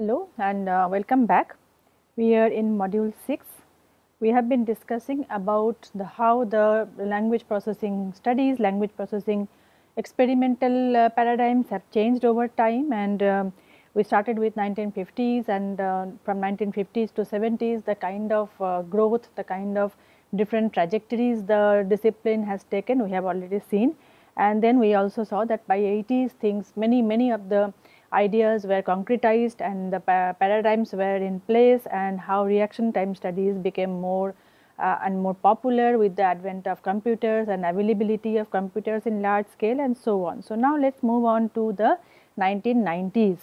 Hello and uh, welcome back. We are in module 6. We have been discussing about the how the language processing studies, language processing experimental uh, paradigms have changed over time and um, we started with 1950s and uh, from 1950s to 70s the kind of uh, growth, the kind of different trajectories the discipline has taken we have already seen and then we also saw that by 80s things many many of the ideas were concretized and the pa paradigms were in place and how reaction time studies became more uh, and more popular with the advent of computers and availability of computers in large scale and so on. So, now let us move on to the 1990s.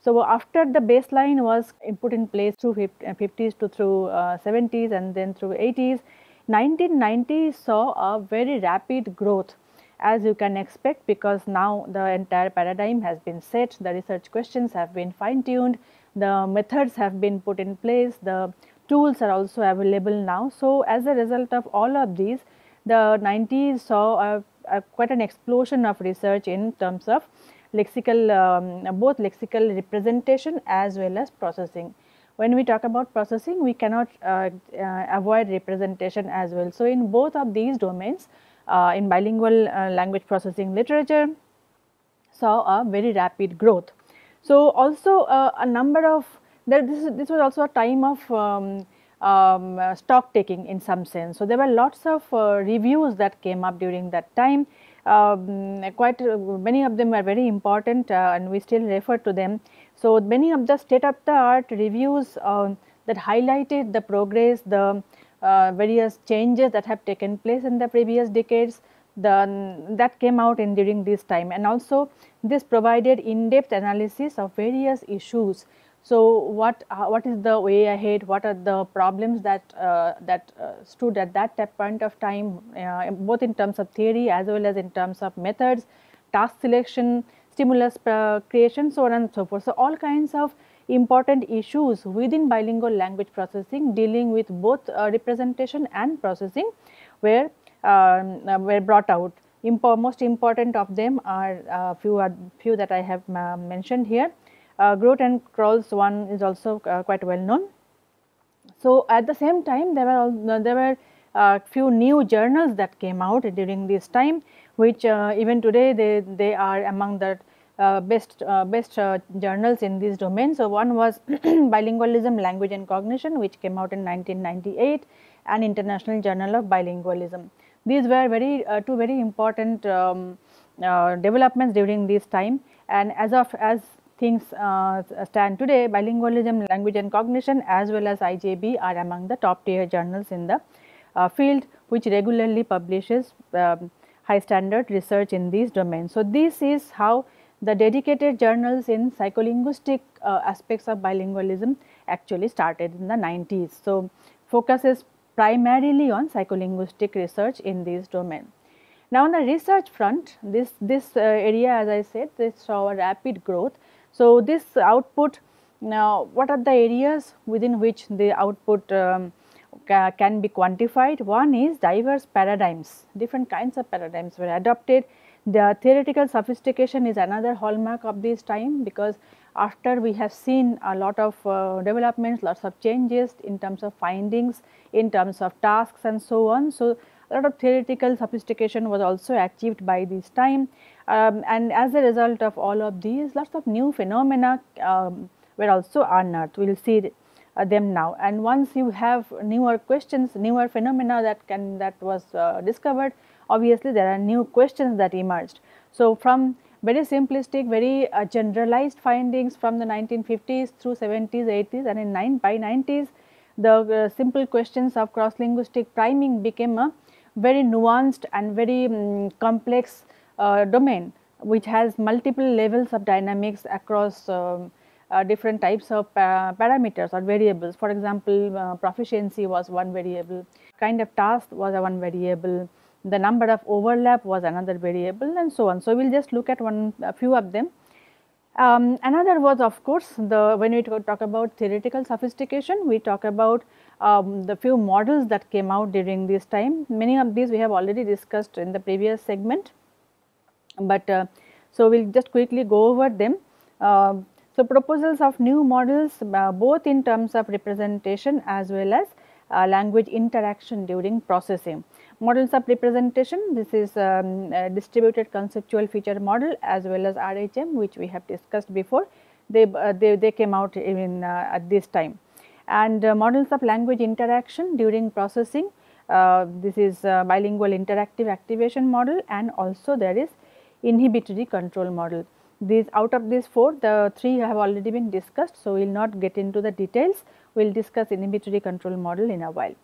So, after the baseline was put in place through 50s to through uh, 70s and then through 80s, 1990 saw a very rapid growth as you can expect because now the entire paradigm has been set, the research questions have been fine tuned, the methods have been put in place, the tools are also available now. So, as a result of all of these, the 90s saw a, a quite an explosion of research in terms of lexical, um, both lexical representation as well as processing. When we talk about processing, we cannot uh, uh, avoid representation as well. So, in both of these domains, in bilingual uh, language processing literature saw a very rapid growth. So, also uh, a number of there this, this was also a time of um, um, uh, stock taking in some sense. So, there were lots of uh, reviews that came up during that time um, quite uh, many of them were very important and we still refer to them. So, many of the state of the art reviews that highlighted the progress, the uh, various changes that have taken place in the previous decades the, that came out in during this time and also this provided in depth analysis of various issues. So, what uh, what is the way ahead what are the problems that uh, that uh, stood at that point of time uh, both in terms of theory as well as in terms of methods task selection stimulus uh, creation so on and so forth. So, all kinds of important issues within bilingual language processing dealing with both uh, representation and processing were, um, uh, were brought out. Impo most important of them are uh, few, uh, few that I have uh, mentioned here. Uh, Groot and Kroll's one is also quite well known. So, at the same time there were all, there were a few new journals that came out during this time which even today they, they are among the uh, best uh, best uh, journals in these domains. So, one was Bilingualism, Language and Cognition which came out in 1998 and International Journal of Bilingualism. These were very two very important um, developments during this time and as of as things uh, stand today, bilingualism, language and cognition as well as IJB are among the top tier journals in the uh, field which regularly publishes um, high standard research in these domains. So, this is how the dedicated journals in psycholinguistic uh, aspects of bilingualism actually started in the 90s. So, focus is primarily on psycholinguistic research in this domain. Now, on the research front, this, this uh, area as I said, this saw a rapid growth. So, this output, now what are the areas within which the output um, ca can be quantified? One is diverse paradigms, different kinds of paradigms were adopted the theoretical sophistication is another hallmark of this time because after we have seen a lot of uh, developments, lots of changes in terms of findings, in terms of tasks and so on. So, a lot of theoretical sophistication was also achieved by this time um, and as a result of all of these lots of new phenomena um, were also unearthed. We will see uh, them now and once you have newer questions, newer phenomena that can that was uh, discovered, obviously there are new questions that emerged. So, from very simplistic, very uh, generalized findings from the 1950s through 70s, 80s and in nine, by 90s, the uh, simple questions of cross linguistic priming became a very nuanced and very um, complex uh, domain which has multiple levels of dynamics across um, uh, different types of parameters or variables. For example, uh, proficiency was one variable, kind of task was one variable, the number of overlap was another variable and so on. So, we will just look at one a few of them. Um, another was of course, the when we talk about theoretical sophistication, we talk about um, the few models that came out during this time. Many of these we have already discussed in the previous segment, but uh, so we will just quickly go over them. Uh, So, proposals of new models uh, both in terms of representation as well as uh, language interaction during processing. Models of representation this is um, distributed conceptual feature model as well as RHM which we have discussed before they, uh, they, they came out in uh, at this time. And uh, models of language interaction during processing this is bilingual interactive activation model and also there is inhibitory control model. These out of these four the three have already been discussed. So, we will not get into the details we will discuss inhibitory control model in a while.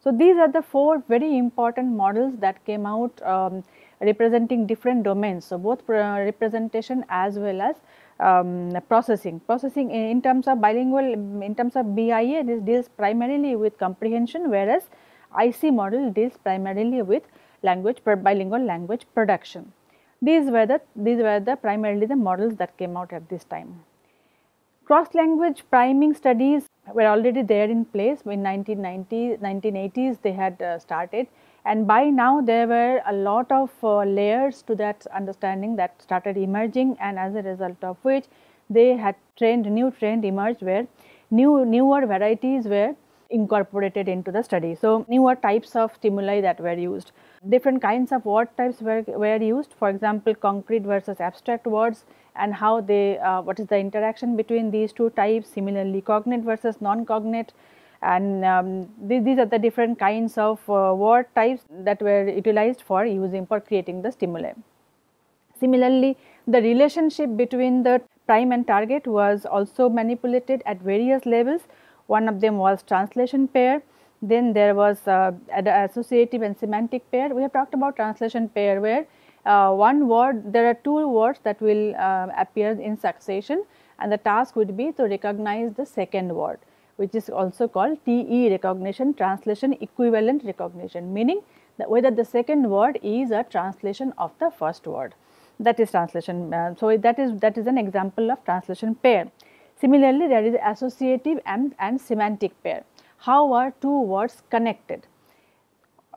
So, these are the four very important models that came out um, representing different domains. So, both representation as well as um, processing. Processing in, in, terms of bilingual, in terms of BIA this deals primarily with comprehension whereas IC model deals primarily with language bilingual language production. These were the these were the primarily the models that came out at this time. Cross language priming studies were already there in place. In 1990 1980s they had uh, started. And by now there were a lot of uh, layers to that understanding that started emerging. And as a result of which they had trained new trend emerged where new newer varieties were incorporated into the study. So, newer types of stimuli that were used. Different kinds of word types were, were used. For example concrete versus abstract words and how they uh, what is the interaction between these two types similarly cognate versus non-cognate and um, th these are the different kinds of uh, word types that were utilized for using for creating the stimuli. Similarly, the relationship between the prime and target was also manipulated at various levels. One of them was translation pair, then there was uh, associative and semantic pair. We have talked about translation pair where uh, one word, there are two words that will uh, appear in succession and the task would be to recognize the second word which is also called TE recognition translation equivalent recognition meaning whether the second word is a translation of the first word that is translation. Uh, so, that is that is an example of translation pair. Similarly, there is associative and, and semantic pair. How are two words connected?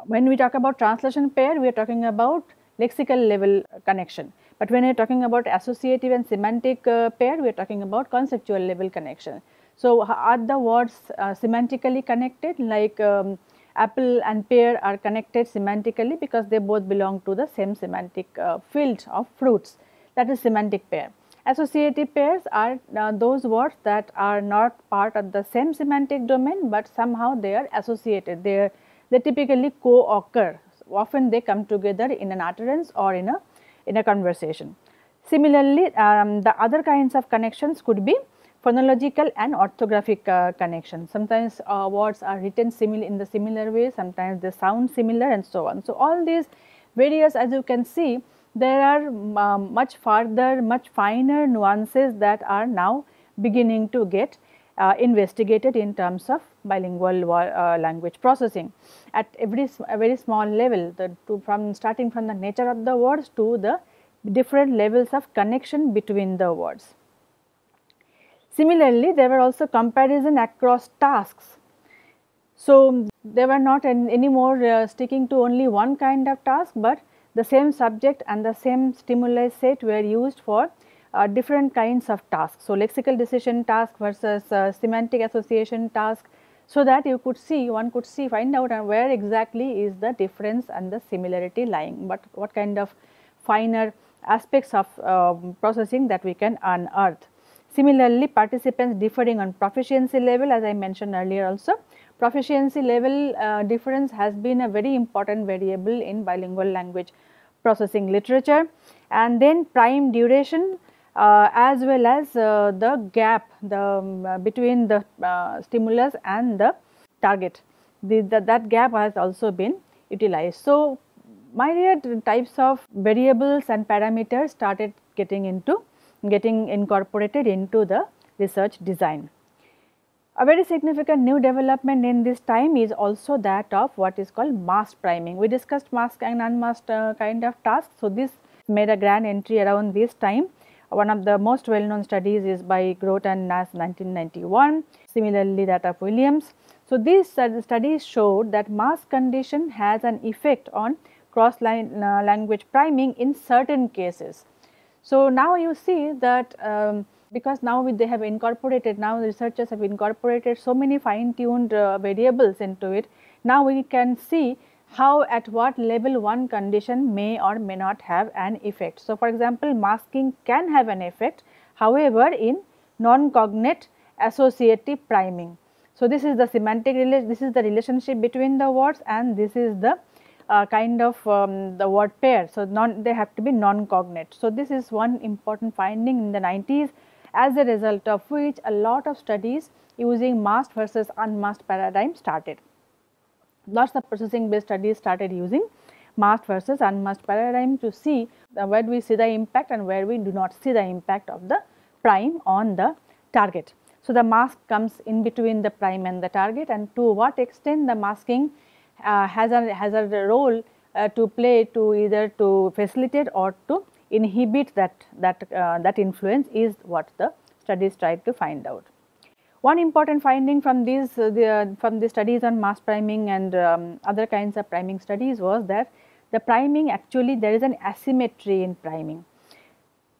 When we talk about translation pair, we are talking about lexical level connection. But when we are talking about associative and semantic uh, pair, we are talking about conceptual level connection. So, are the words uh, semantically connected like um, apple and pear are connected semantically because they both belong to the same semantic uh, field of fruits that is semantic pair. Associative pairs are uh, those words that are not part of the same semantic domain, but somehow they are associated. They are, they typically co-occur. Often they come together in an utterance or in a in a conversation. Similarly, um, the other kinds of connections could be phonological and orthographic uh. Sometimes uh, words are written similar in the similar way, sometimes they sound similar and so on. So, all these various as you can see there are um, much further, much finer nuances that are now beginning to get uh, investigated in terms of bilingual uh, language processing at every very small level the, to, from starting from the nature of the words to the different levels of connection between the words. Similarly, there were also comparison across tasks. So, they were not anymore uh, sticking to only one kind of task, but the same subject and the same stimuli set were used for uh, different kinds of tasks. So, lexical decision task versus uh, semantic association task. So, that you could see one could see find out uh, where exactly is the difference and the similarity lying, but what kind of finer aspects of um, processing that we can unearth. Similarly, participants differing on proficiency level as I mentioned earlier also. Proficiency level uh, difference has been a very important variable in bilingual language processing literature. And then prime duration uh, as well as uh, the gap the um, uh, between the uh, stimulus and the target the, the, that gap has also been utilized. So, myriad types of variables and parameters started getting into getting incorporated into the research design. A very significant new development in this time is also that of what is called mass priming. We discussed masked and unmasked uh, kind of tasks. So, this made a grand entry around this time. One of the most well known studies is by Groot and Nas 1991, similarly that of Williams. So, these studies showed that mass condition has an effect on cross line uh, language priming in certain cases. So, now you see that um, because now they have incorporated, now researchers have incorporated so many fine tuned uh, variables into it. Now we can see how at what level one condition may or may not have an effect. So, for example, masking can have an effect however, in non-cognate associative priming. So, this is the semantic this is the relationship between the words and this is the uh, kind of um, the word pair. So, non they have to be non-cognate. So, this is one important finding in the 90s as a result of which a lot of studies using masked versus unmasked paradigm started. Lots of processing based studies started using masked versus unmasked paradigm to see where we see the impact and where we do not see the impact of the prime on the target. So, the mask comes in between the prime and the target and to what extent the masking uh, has, a, has a role uh, to play to either to facilitate or to inhibit that, that, uh, that influence is what the studies tried to find out. One important finding from these uh, the, from the studies on mass priming and um, other kinds of priming studies was that the priming actually there is an asymmetry in priming.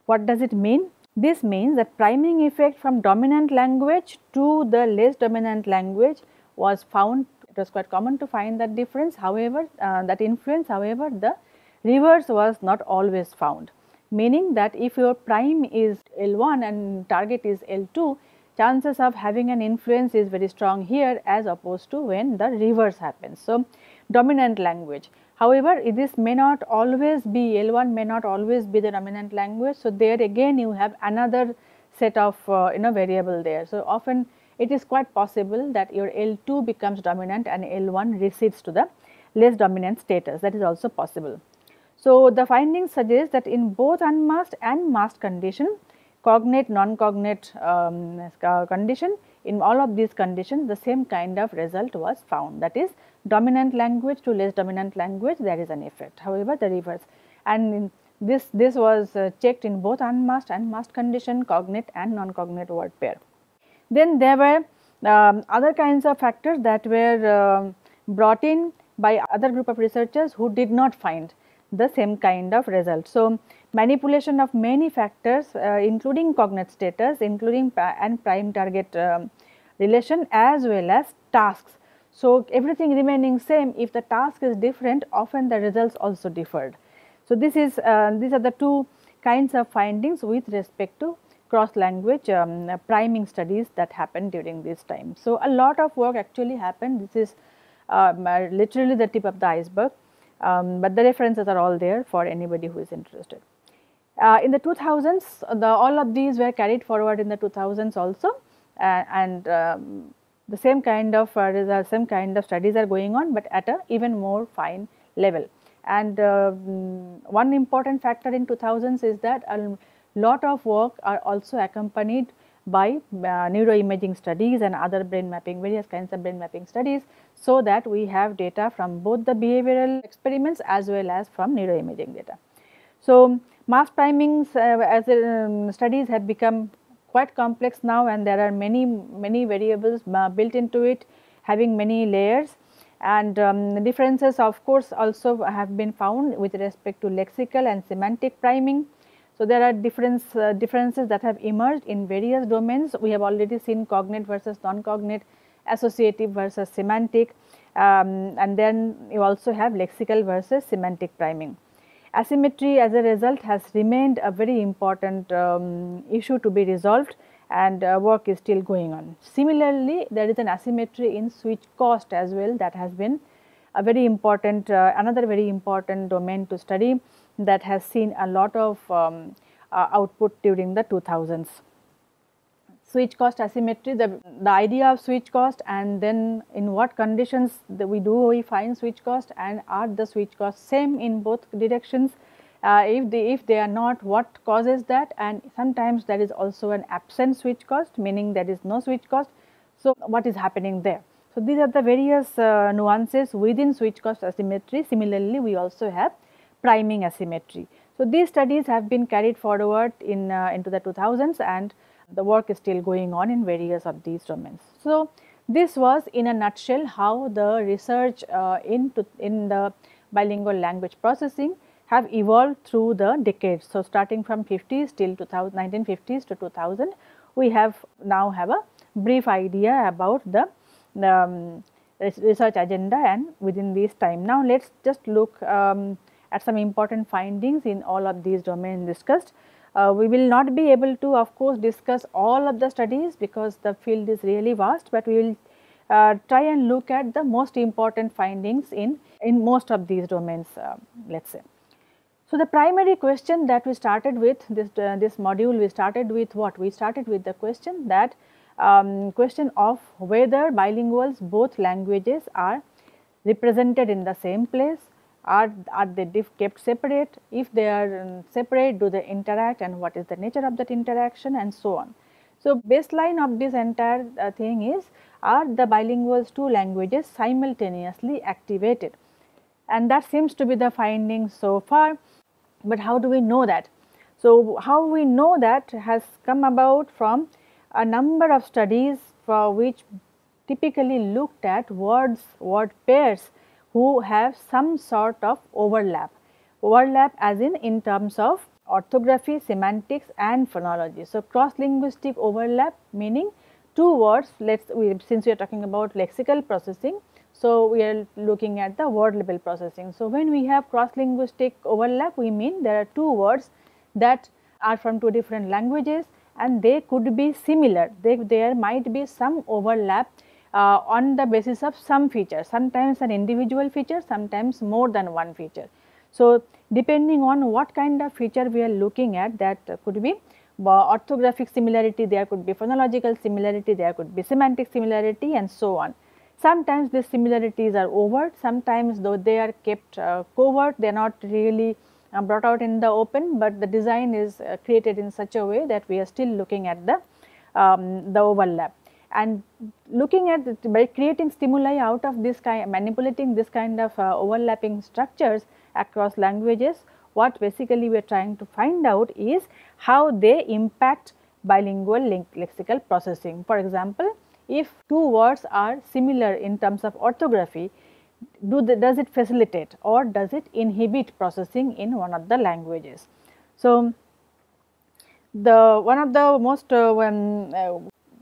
What does it mean? This means that priming effect from dominant language to the less dominant language was found it was quite common to find that difference however uh, that influence however the reverse was not always found meaning that if your prime is L1 and target is L2 chances of having an influence is very strong here as opposed to when the reverse happens. So, dominant language. However, this may not always be L1 may not always be the dominant language. So, there again you have another set of uh, you know variable there. So, often it is quite possible that your L2 becomes dominant and L1 recedes to the less dominant status that is also possible. So, the findings suggest that in both unmasked and masked condition cognate non-cognate um, uh, condition in all of these conditions the same kind of result was found that is dominant language to less dominant language there is an effect however the reverse and this this was uh, checked in both unmasked and masked condition cognate and non-cognate word pair. Then there were um, other kinds of factors that were uh, brought in by other group of researchers who did not find the same kind of result. So, manipulation of many factors uh, including cognate status, including and prime target um, relation as well as tasks. So, everything remaining same if the task is different often the results also differed. So, this is uh, these are the two kinds of findings with respect to cross language um, priming studies that happened during this time. So, a lot of work actually happened this is um, uh, literally the tip of the iceberg, um, but the references are all there for anybody who is interested. Uh, in the 2000s, the, all of these were carried forward in the 2000s also uh, and um, the same kind of uh, same kind of studies are going on, but at a even more fine level. And uh, mm, one important factor in 2000s is that a lot of work are also accompanied by uh, neuroimaging studies and other brain mapping, various kinds of brain mapping studies, so that we have data from both the behavioral experiments as well as from neuroimaging data. So, mass primings uh, as um, studies have become quite complex now and there are many many variables uh, built into it having many layers and um, differences of course also have been found with respect to lexical and semantic priming. So, there are difference, uh, differences that have emerged in various domains. We have already seen cognate versus non-cognate, associative versus semantic um, and then you also have lexical versus semantic priming. Asymmetry as a result has remained a very important um, issue to be resolved and uh, work is still going on. Similarly, there is an asymmetry in switch cost as well that has been a very important uh, another very important domain to study that has seen a lot of um, uh, output during the 2000s switch cost asymmetry, the, the idea of switch cost and then in what conditions we do we find switch cost and are the switch cost same in both directions. Uh, if they if they are not what causes that and sometimes there is also an absent switch cost meaning there is no switch cost. So, what is happening there? So, these are the various uh, nuances within switch cost asymmetry. Similarly, we also have priming asymmetry. So, these studies have been carried forward in uh, into the 2000s and the work is still going on in various of these domains. So, this was in a nutshell how the research uh, into in the bilingual language processing have evolved through the decades. So, starting from 50s till 2000, 1950s to 2000, we have now have a brief idea about the, the um, research agenda and within this time. Now, let us just look um, at some important findings in all of these domains discussed. Uh, we will not be able to of course discuss all of the studies because the field is really vast, but we will uh, try and look at the most important findings in, in most of these domains uh, let us say. So, the primary question that we started with this, uh, this module we started with what? We started with the question that um, question of whether bilinguals both languages are represented in the same place are, are they kept separate if they are um, separate do they interact and what is the nature of that interaction and so on. So, baseline of this entire uh, thing is are the bilinguals two languages simultaneously activated and that seems to be the finding so far, but how do we know that? So, how we know that has come about from a number of studies for which typically looked at words, word pairs who have some sort of overlap. Overlap as in in terms of orthography, semantics and phonology. So, cross linguistic overlap meaning two words let us we since we are talking about lexical processing. So, we are looking at the word level processing. So, when we have cross linguistic overlap we mean there are two words that are from two different languages and they could be similar, they, there might be some overlap uh, on the basis of some feature, sometimes an individual feature, sometimes more than one feature. So, depending on what kind of feature we are looking at that could be orthographic similarity, there could be phonological similarity, there could be semantic similarity and so on. Sometimes these similarities are overt, sometimes though they are kept uh, covert, they are not really uh, brought out in the open, but the design is uh, created in such a way that we are still looking at the, um, the overlap. And looking at by creating stimuli out of this kind, manipulating this kind of uh, overlapping structures across languages, what basically we are trying to find out is how they impact bilingual lexical processing. For example, if two words are similar in terms of orthography, do the, does it facilitate or does it inhibit processing in one of the languages. So, the one of the most when, uh, uh,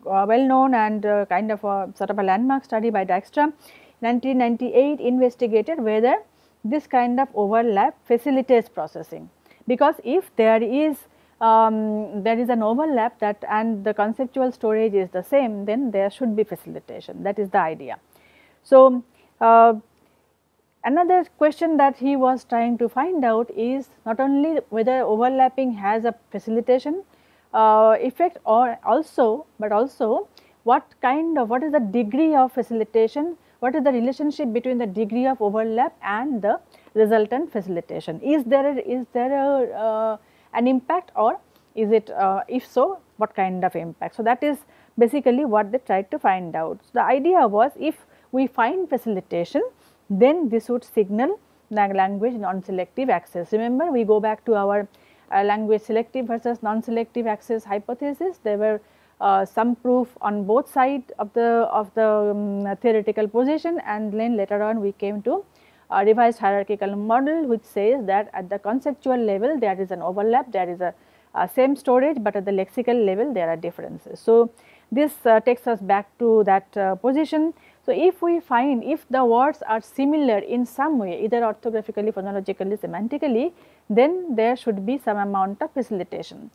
well known and uh, kind of a sort of a landmark study by Dijkstra 1998 investigated whether this kind of overlap facilitates processing. Because if there is um, there is an overlap that and the conceptual storage is the same then there should be facilitation. That is the idea. So, uh, another question that he was trying to find out is not only whether overlapping has a facilitation uh, effect or also, but also what kind of what is the degree of facilitation, what is the relationship between the degree of overlap and the resultant facilitation. Is there a, is there a, uh, an impact or is it uh, if so what kind of impact. So, that is basically what they tried to find out. So, the idea was if we find facilitation then this would signal language non-selective access. Remember we go back to our uh, language selective versus non-selective access hypothesis. There were uh, some proof on both sides of the of the um, theoretical position and then later on we came to a revised hierarchical model which says that at the conceptual level there is an overlap, there is a, a same storage, but at the lexical level there are differences. So, this uh, takes us back to that uh, position so, if we find if the words are similar in some way either orthographically, phonologically, semantically, then there should be some amount of facilitation.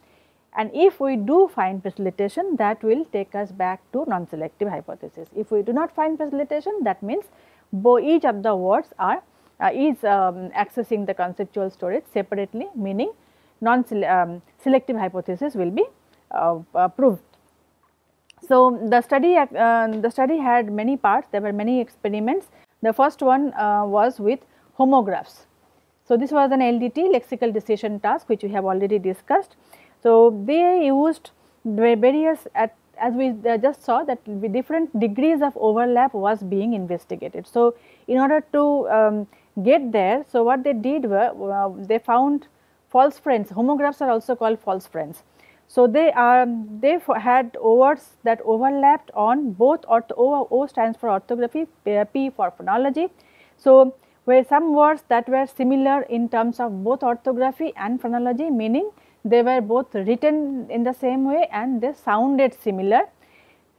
And if we do find facilitation that will take us back to non-selective hypothesis. If we do not find facilitation that means both each of the words are uh, is um, accessing the conceptual storage separately meaning non-selective um, hypothesis will be uh, uh, proved. So, the study uh, the study had many parts there were many experiments the first one uh, was with homographs. So, this was an LDT lexical decision task which we have already discussed. So, they used various at as we uh, just saw that different degrees of overlap was being investigated. So, in order to um, get there, so what they did were uh, they found false friends, homographs are also called false friends. So, they are they had words that overlapped on both ortho, o, o stands for orthography, P for phonology. So, where some words that were similar in terms of both orthography and phonology meaning they were both written in the same way and they sounded similar.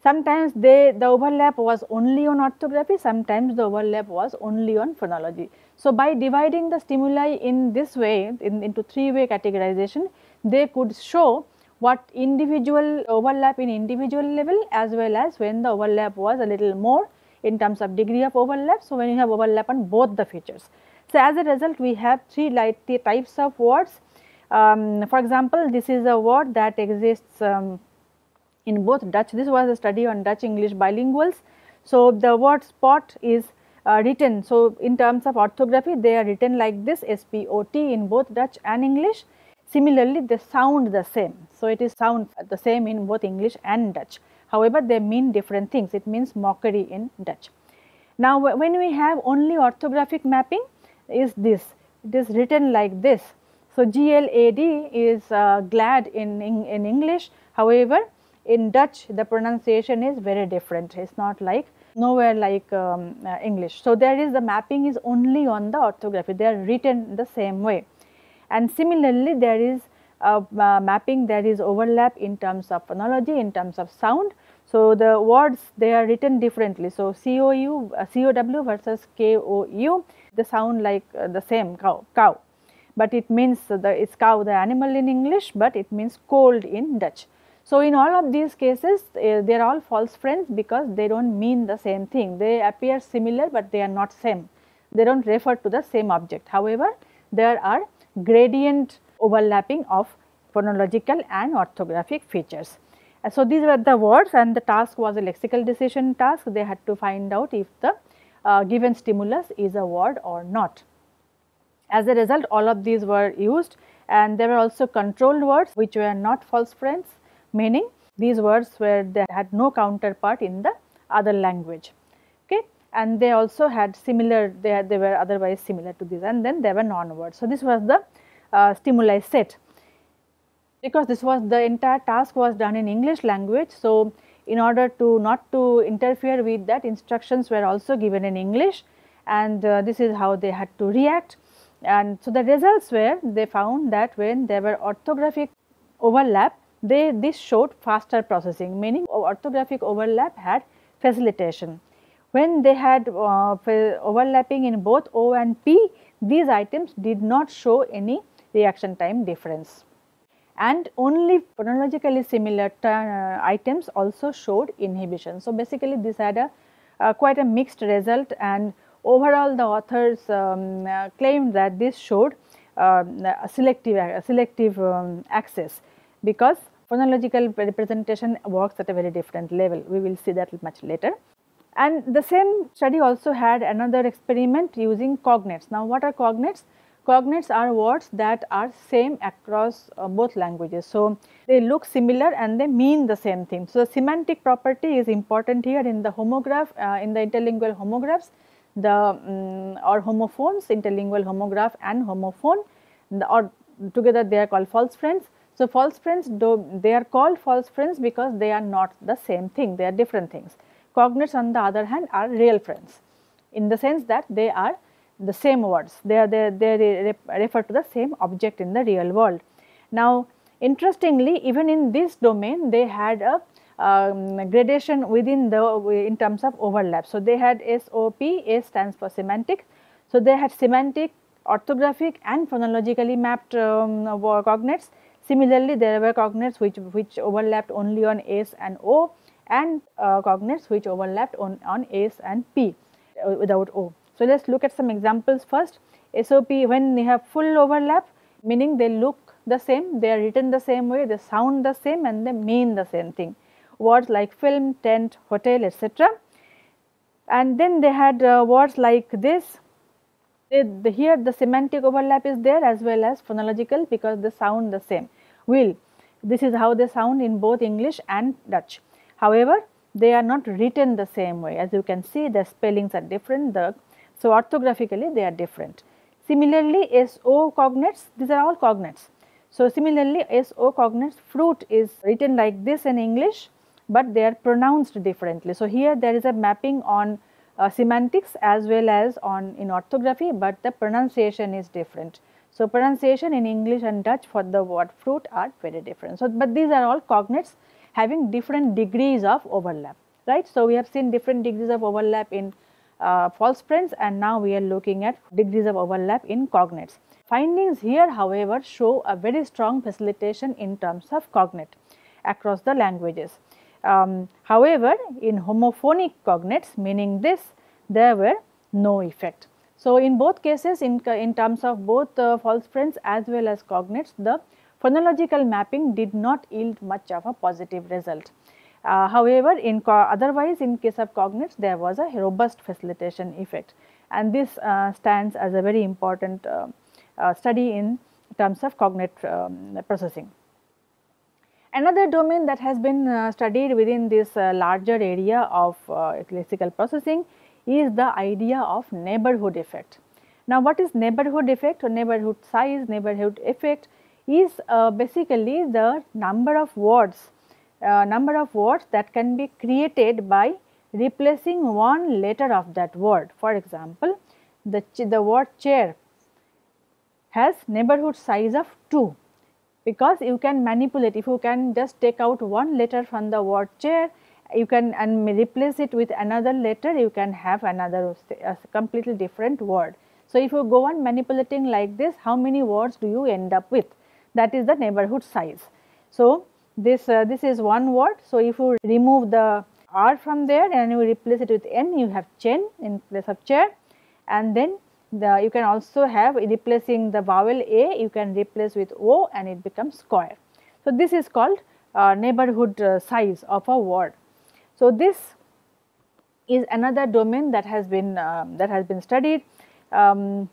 Sometimes they the overlap was only on orthography, sometimes the overlap was only on phonology. So, by dividing the stimuli in this way in, into three way categorization, they could show what individual overlap in individual level as well as when the overlap was a little more in terms of degree of overlap. So, when you have overlap on both the features. So, as a result we have three types of words. Um, for example, this is a word that exists um, in both Dutch. This was a study on Dutch English bilinguals. So, the word spot is uh, written. So, in terms of orthography they are written like this SPOT in both Dutch and English. Similarly, they sound the same. So, it is sound the same in both English and Dutch. However, they mean different things. It means mockery in Dutch. Now, when we have only orthographic mapping is this, it is written like this. So, GLAD is uh, glad in, in, in English. However, in Dutch the pronunciation is very different. It is not like nowhere like um, uh, English. So, there is the mapping is only on the orthography, they are written the same way. And similarly, there is a uh, mapping, there is overlap in terms of phonology, in terms of sound. So, the words they are written differently. So, COU, uh, COW versus KOU, they sound like uh, the same cow, cow, but it means the it's cow the animal in English, but it means cold in Dutch. So, in all of these cases uh, they are all false friends because they do not mean the same thing, they appear similar, but they are not same, they do not refer to the same object. However, there are gradient overlapping of phonological and orthographic features. Uh, so, these were the words and the task was a lexical decision task, they had to find out if the uh, given stimulus is a word or not. As a result all of these were used and there were also controlled words which were not false friends meaning these words were they had no counterpart in the other language and they also had similar they had, they were otherwise similar to these and then there were non words so this was the uh, stimuli set. Because this was the entire task was done in english language. So in order to not to interfere with that instructions were also given in english. And uh, this is how they had to react. And so the results were they found that when there were orthographic overlap they this showed faster processing. Meaning orthographic overlap had facilitation. When they had uh, overlapping in both O and P these items did not show any reaction time difference and only phonologically similar uh, items also showed inhibition. So, basically this had a uh, quite a mixed result and overall the authors um, uh, claimed that this showed um, a selective, a selective um, access because phonological representation works at a very different level. We will see that much later. And the same study also had another experiment using cognates. Now, what are cognates? Cognates are words that are same across uh, both languages. So, they look similar and they mean the same thing. So, the semantic property is important here in the homograph, uh, in the interlingual homographs, the um, or homophones, interlingual homograph and homophone, the, or together they are called false friends. So, false friends do, they are called false friends because they are not the same thing, they are different things. Cognates on the other hand are real friends in the sense that they are the same words, they are they, they refer to the same object in the real world. Now, interestingly even in this domain they had a um, gradation within the in terms of overlap. So, they had SOP, S stands for semantic. So, they had semantic, orthographic and phonologically mapped um, cognates Similarly, there were cognates which, which overlapped only on S and O and uh, cognates which overlapped on, on S and P uh, without O. So, let us look at some examples first. SOP when they have full overlap meaning they look the same, they are written the same way, they sound the same and they mean the same thing. Words like film, tent, hotel etc. And then they had uh, words like this the, here the semantic overlap is there as well as phonological because they sound the same. Will, this is how they sound in both English and Dutch. However, they are not written the same way as you can see the spellings are different, the, so orthographically they are different. Similarly, SO cognates, these are all cognates. So, similarly SO cognates fruit is written like this in English, but they are pronounced differently. So, here there is a mapping on uh, semantics as well as on in orthography, but the pronunciation is different. So, pronunciation in English and Dutch for the word fruit are very different. So, but these are all cognates having different degrees of overlap, right. So, we have seen different degrees of overlap in uh, false friends and now we are looking at degrees of overlap in cognates. Findings here however show a very strong facilitation in terms of cognate across the languages. Um, however, in homophonic cognates meaning this there were no effect. So, in both cases in, in terms of both uh, false friends as well as cognates the phonological mapping did not yield much of a positive result. Uh, however, in otherwise in case of cognates there was a robust facilitation effect and this uh, stands as a very important uh, uh study in terms of cognate um, processing. Another domain that has been uh, studied within this uh, larger area of lexical processing is the idea of neighborhood effect. Now, what is neighborhood effect or neighborhood size, neighborhood effect is basically the number of words uh, number of words that can be created by replacing one letter of that word. For example, the, the word chair has neighborhood size of 2 because you can manipulate if you can just take out one letter from the word chair you can and replace it with another letter you can have another a completely different word. So, if you go on manipulating like this how many words do you end up with that is the neighborhood size. So, this uh, this is one word. So, if you remove the r from there and you replace it with n you have chen in place of chair and then the you can also have replacing the vowel a you can replace with o and it becomes square. So, this is called uh, neighborhood uh, size of a word. So, this is another domain that has been uh, that has been studied. Um,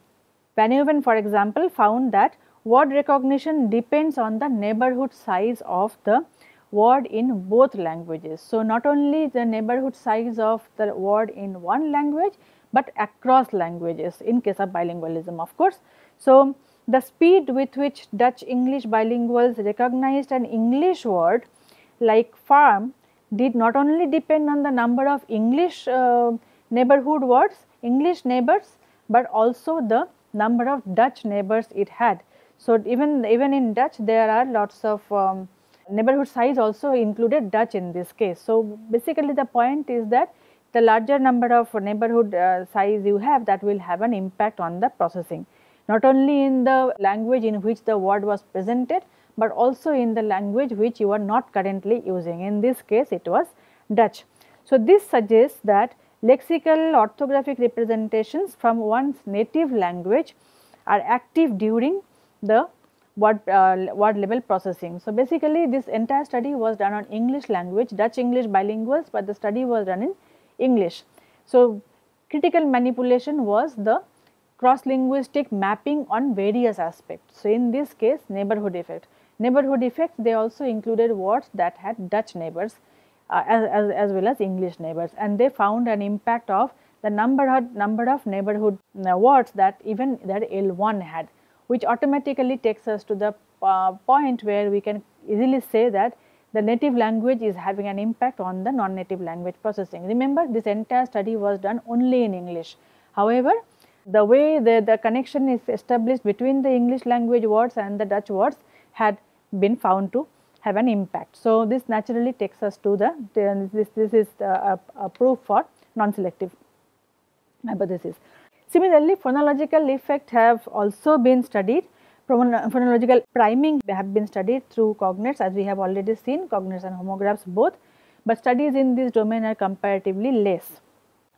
Van Heuven for example found that word recognition depends on the neighborhood size of the word in both languages. So, not only the neighborhood size of the word in one language, but across languages in case of bilingualism of course. So, the speed with which Dutch English bilinguals recognized an English word like farm did not only depend on the number of English uh, neighborhood words, English neighbors, but also the number of Dutch neighbors it had. So, even even in Dutch there are lots of um, neighborhood size also included Dutch in this case. So, basically the point is that the larger number of neighborhood uh, size you have that will have an impact on the processing not only in the language in which the word was presented, but also in the language which you are not currently using in this case it was Dutch. So, this suggests that lexical orthographic representations from one's native language are active during the word, uh, level processing. So, basically this entire study was done on English language, Dutch English bilinguals, but the study was done in English. So, critical manipulation was the cross linguistic mapping on various aspects. So, in this case neighborhood effect. Neighborhood effect they also included words that had Dutch neighbors uh, as, as, as well as English neighbors and they found an impact of the number of, number of neighborhood uh, words that even that L1 had which automatically takes us to the uh, point where we can easily say that the native language is having an impact on the non-native language processing. Remember this entire study was done only in English. However, the way the, the connection is established between the English language words and the Dutch words had been found to have an impact. So, this naturally takes us to the, this, this is a, a proof for non-selective hypothesis. Similarly, phonological effect have also been studied. Phonological priming have been studied through cognates as we have already seen cognates and homographs both, but studies in this domain are comparatively less.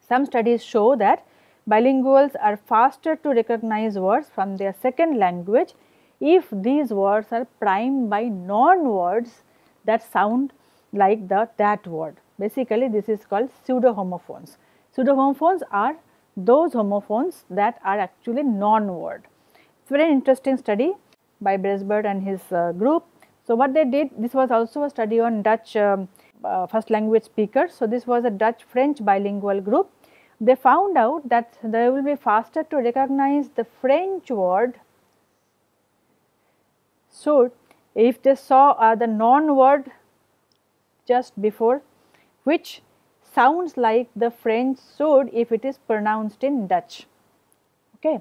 Some studies show that bilinguals are faster to recognize words from their second language if these words are primed by non-words that sound like the that word. Basically, this is called pseudo homophones. Pseudo homophones are those homophones that are actually non-word. It's very interesting study by Brysbaert and his uh, group. So, what they did this was also a study on Dutch um, uh, first language speakers. So, this was a Dutch French bilingual group. They found out that they will be faster to recognize the French word. So, if they saw uh, the non word just before which sounds like the French should if it is pronounced in Dutch. Okay.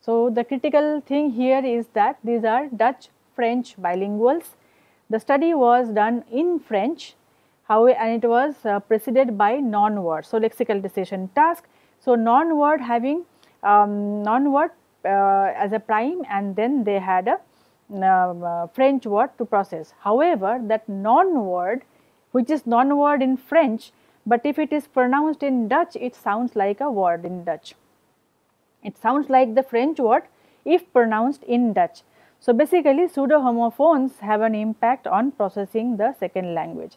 So, the critical thing here is that these are Dutch French bilinguals. The study was done in French how and it was uh, preceded by non-word. So, lexical decision task. So, non-word having um, non-word uh, as a prime and then they had a um, uh, French word to process. However, that non-word which is non-word in French, but if it is pronounced in Dutch it sounds like a word in Dutch. It sounds like the French word if pronounced in Dutch. So, basically pseudo homophones have an impact on processing the second language.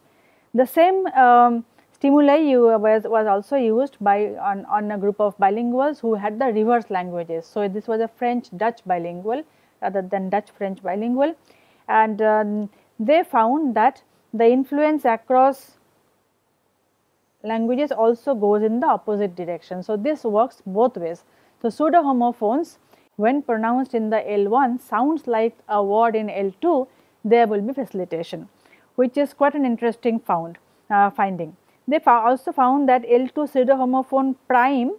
The same um, stimuli was, was also used by on, on a group of bilinguals who had the reverse languages. So, this was a French Dutch bilingual rather than Dutch French bilingual and um, they found that the influence across languages also goes in the opposite direction. So, this works both ways. So, pseudo homophones when pronounced in the L1 sounds like a word in L2 there will be facilitation which is quite an interesting found uh, finding. They also found that L2 pseudo homophone prime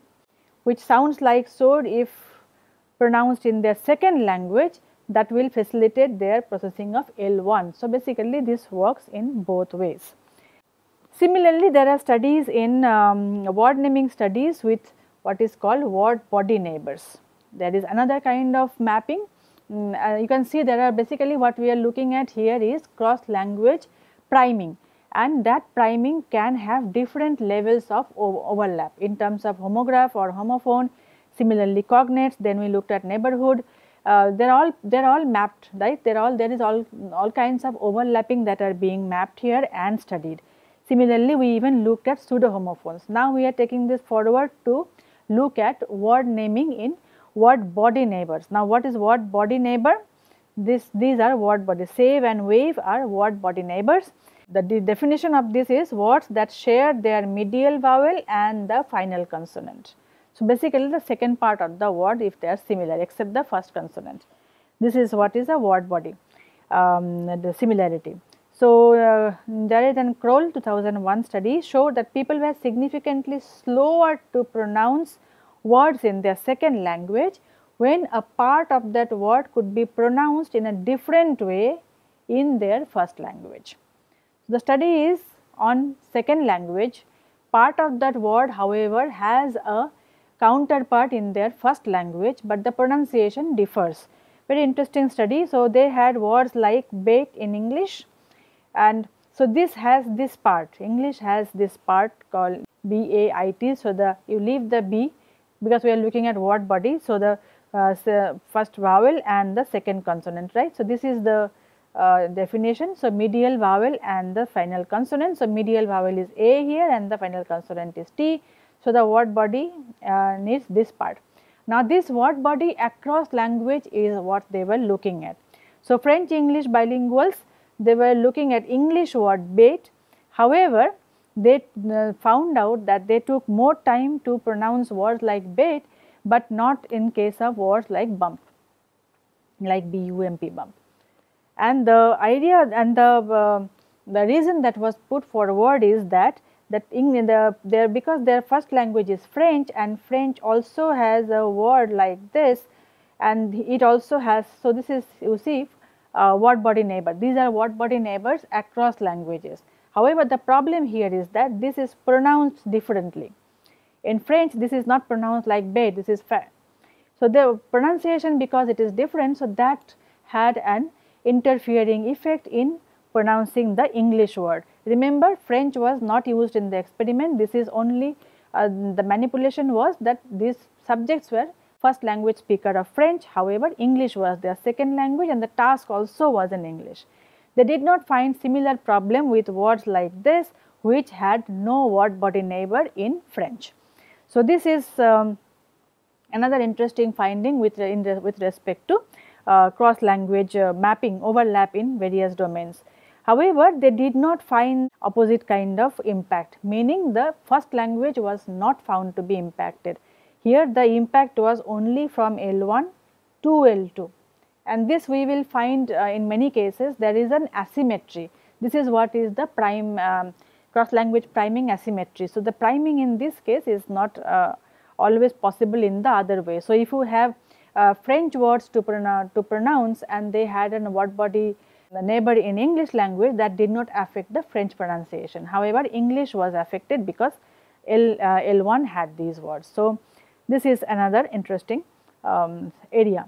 which sounds like sword if pronounced in their second language that will facilitate their processing of L1. So, basically this works in both ways. Similarly, there are studies in um, word naming studies with what is called word body neighbors. There is another kind of mapping. Mm, uh, you can see there are basically what we are looking at here is cross language priming. And that priming can have different levels of overlap in terms of homograph or homophone, similarly cognates, then we looked at neighborhood, uh, they're all they're all mapped right? They're all there is all all kinds of overlapping that are being mapped here and studied similarly we even looked at pseudo homophones now we are taking this forward to look at word naming in word body neighbors. Now what is word body neighbor? This these are word body. Save and wave are word body neighbors. The de definition of this is words that share their medial vowel and the final consonant. So, basically the second part of the word if they are similar except the first consonant. This is what is a word body, um, the similarity. So, uh, Jared and Kroll 2001 study showed that people were significantly slower to pronounce words in their second language when a part of that word could be pronounced in a different way in their first language. The study is on second language, part of that word however has a counterpart in their first language, but the pronunciation differs. Very interesting study. So, they had words like bake in English and so this has this part, English has this part called B-A-I-T. So, the you leave the B because we are looking at word body. So, the uh, first vowel and the second consonant, right. So, this is the uh, definition. So, medial vowel and the final consonant. So, medial vowel is A here and the final consonant is T. So, the word body uh, needs this part. Now, this word body across language is what they were looking at. So, French English bilinguals they were looking at English word bait. However, they uh, found out that they took more time to pronounce words like bait, but not in case of words like bump, like B-U-M-P bump. And the idea and the, uh, the reason that was put forward is that that in the there because their first language is French and French also has a word like this and it also has so this is you see uh, word body neighbor. These are word body neighbors across languages. However the problem here is that this is pronounced differently. In French this is not pronounced like bed this is fa. So the pronunciation because it is different so that had an interfering effect in pronouncing the English word. Remember French was not used in the experiment, this is only uh, the manipulation was that these subjects were first language speaker of French, however English was their second language and the task also was in English. They did not find similar problem with words like this which had no word body neighbor in French. So, this is um, another interesting finding with, the, with respect to uh, cross language uh, mapping overlap in various domains. However, they did not find opposite kind of impact, meaning the first language was not found to be impacted. Here the impact was only from L1 to L2 and this we will find uh, in many cases there is an asymmetry. This is what is the prime um, cross language priming asymmetry. So, the priming in this case is not uh, always possible in the other way. So, if you have uh, French words to, pronounce, to pronounce and they had an word body neighbor in English language that did not affect the French pronunciation. However, English was affected because L, uh, L1 had these words. So, this is another interesting um, area.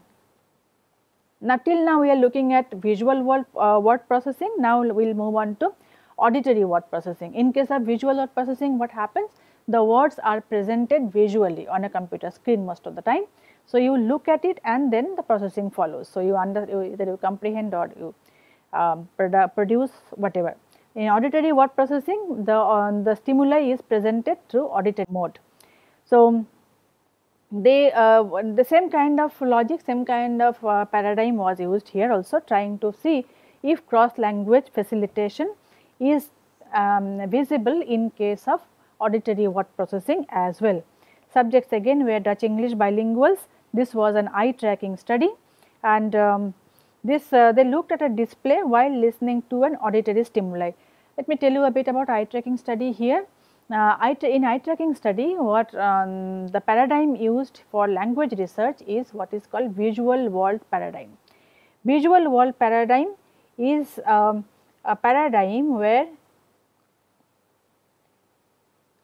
Now, till now we are looking at visual word, uh, word processing. Now, we will move on to auditory word processing. In case of visual word processing, what happens? The words are presented visually on a computer screen most of the time. So, you look at it and then the processing follows. So, you under you, either you comprehend or you um, produce whatever. In auditory word processing, the, uh, the stimuli is presented through auditory mode. So, they uh, the same kind of logic, same kind of uh, paradigm was used here also trying to see if cross language facilitation is um, visible in case of auditory word processing as well. Subjects again were Dutch English bilinguals. This was an eye tracking study and um, this uh, they looked at a display while listening to an auditory stimuli. Let me tell you a bit about eye tracking study here. Uh, in eye tracking study what um, the paradigm used for language research is what is called visual world paradigm. Visual world paradigm is um, a paradigm where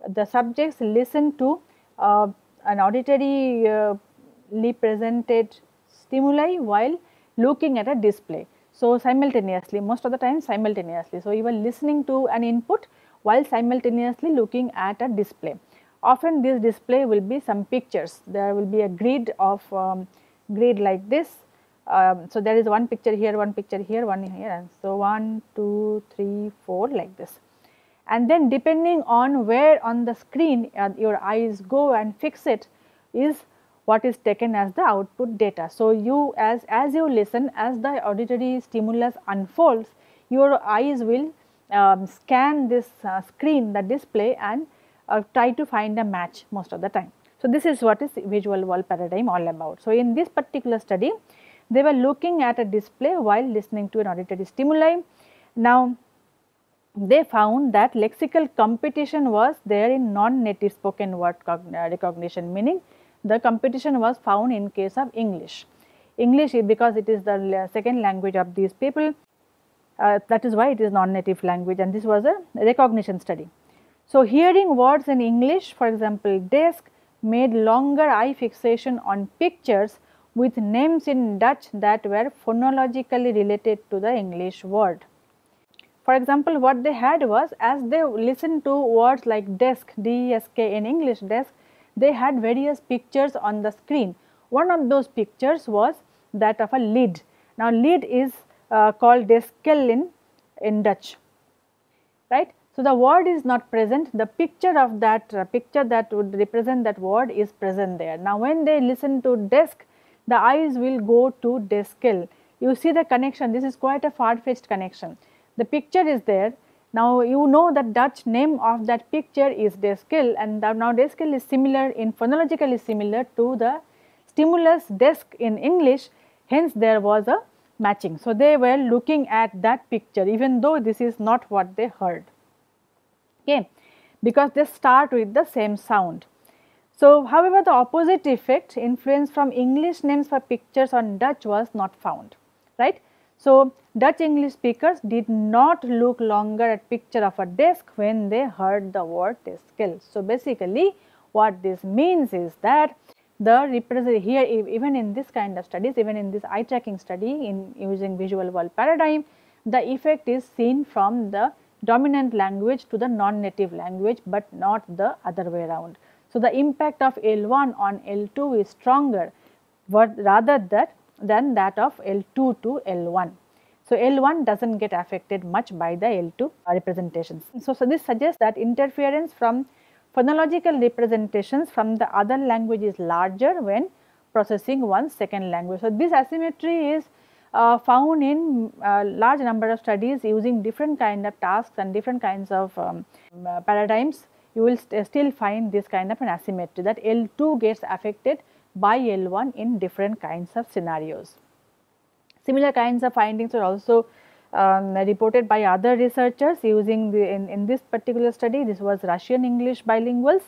the subjects listen to uh, an auditorily uh, presented stimuli while looking at a display. So, simultaneously most of the time simultaneously. So, you are listening to an input while simultaneously looking at a display. Often this display will be some pictures, there will be a grid of um, grid like this. Um, so, there is one picture here, one picture here, one here and so 1, 2, 3, 4 like this. And then depending on where on the screen uh, your eyes go and fix it is what is taken as the output data. So, you as, as you listen as the auditory stimulus unfolds your eyes will um, scan this uh, screen the display and uh, try to find a match most of the time. So, this is what is visual world paradigm all about. So, in this particular study they were looking at a display while listening to an auditory stimuli. Now, they found that lexical competition was there in non-native spoken word uh, recognition meaning the competition was found in case of English. English because it is the second language of these people uh, that is why it is non-native language and this was a recognition study. So, hearing words in English for example, desk made longer eye fixation on pictures with names in Dutch that were phonologically related to the English word. For example, what they had was as they listened to words like desk, D-E-S-K in English desk, they had various pictures on the screen. One of those pictures was that of a lid. Now, lid is uh, called deskel in, Dutch, right. So, the word is not present, the picture of that uh, picture that would represent that word is present there. Now, when they listen to desk, the eyes will go to deskel. You see the connection, this is quite a far fetched connection. The picture is there. Now, you know that Dutch name of that picture is deskel and now deskel is similar in phonologically similar to the stimulus desk in English, hence there was a matching. So, they were looking at that picture even though this is not what they heard okay, because they start with the same sound. So, however, the opposite effect influence from English names for pictures on Dutch was not found right. So, Dutch English speakers did not look longer at picture of a desk when they heard the word deskel. So, basically what this means is that the represent here even in this kind of studies even in this eye tracking study in using visual world paradigm the effect is seen from the dominant language to the non-native language, but not the other way around. So, the impact of L1 on L2 is stronger rather that than that of L2 to L1. So, L1 does not get affected much by the L2 representations. So, so this suggests that interference from phonological representations from the other language is larger when processing one second language. So, this asymmetry is uh, found in uh, large number of studies using different kind of tasks and different kinds of um, uh, paradigms you will st still find this kind of an asymmetry that L2 gets affected by L1 in different kinds of scenarios. Similar kinds of findings are also um, reported by other researchers using the in, in this particular study. This was Russian English bilinguals.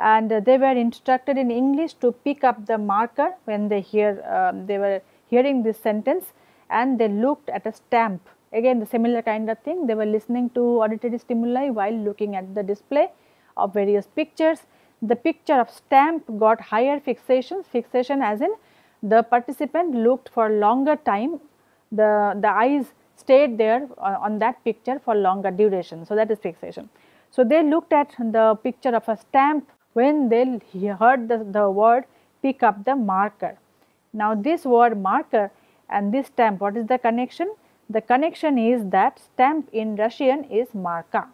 And uh, they were instructed in English to pick up the marker when they hear um, they were hearing this sentence. And they looked at a stamp. Again the similar kind of thing. They were listening to auditory stimuli while looking at the display of various pictures. The picture of stamp got higher fixations fixation as in the participant looked for longer time. The, the eyes stayed there on, that picture for longer duration. So, that is fixation. So, they looked at the picture of a stamp when they heard the, the word pick up the marker. Now, this word marker and this stamp what is the connection? The connection is that stamp in Russian is marka.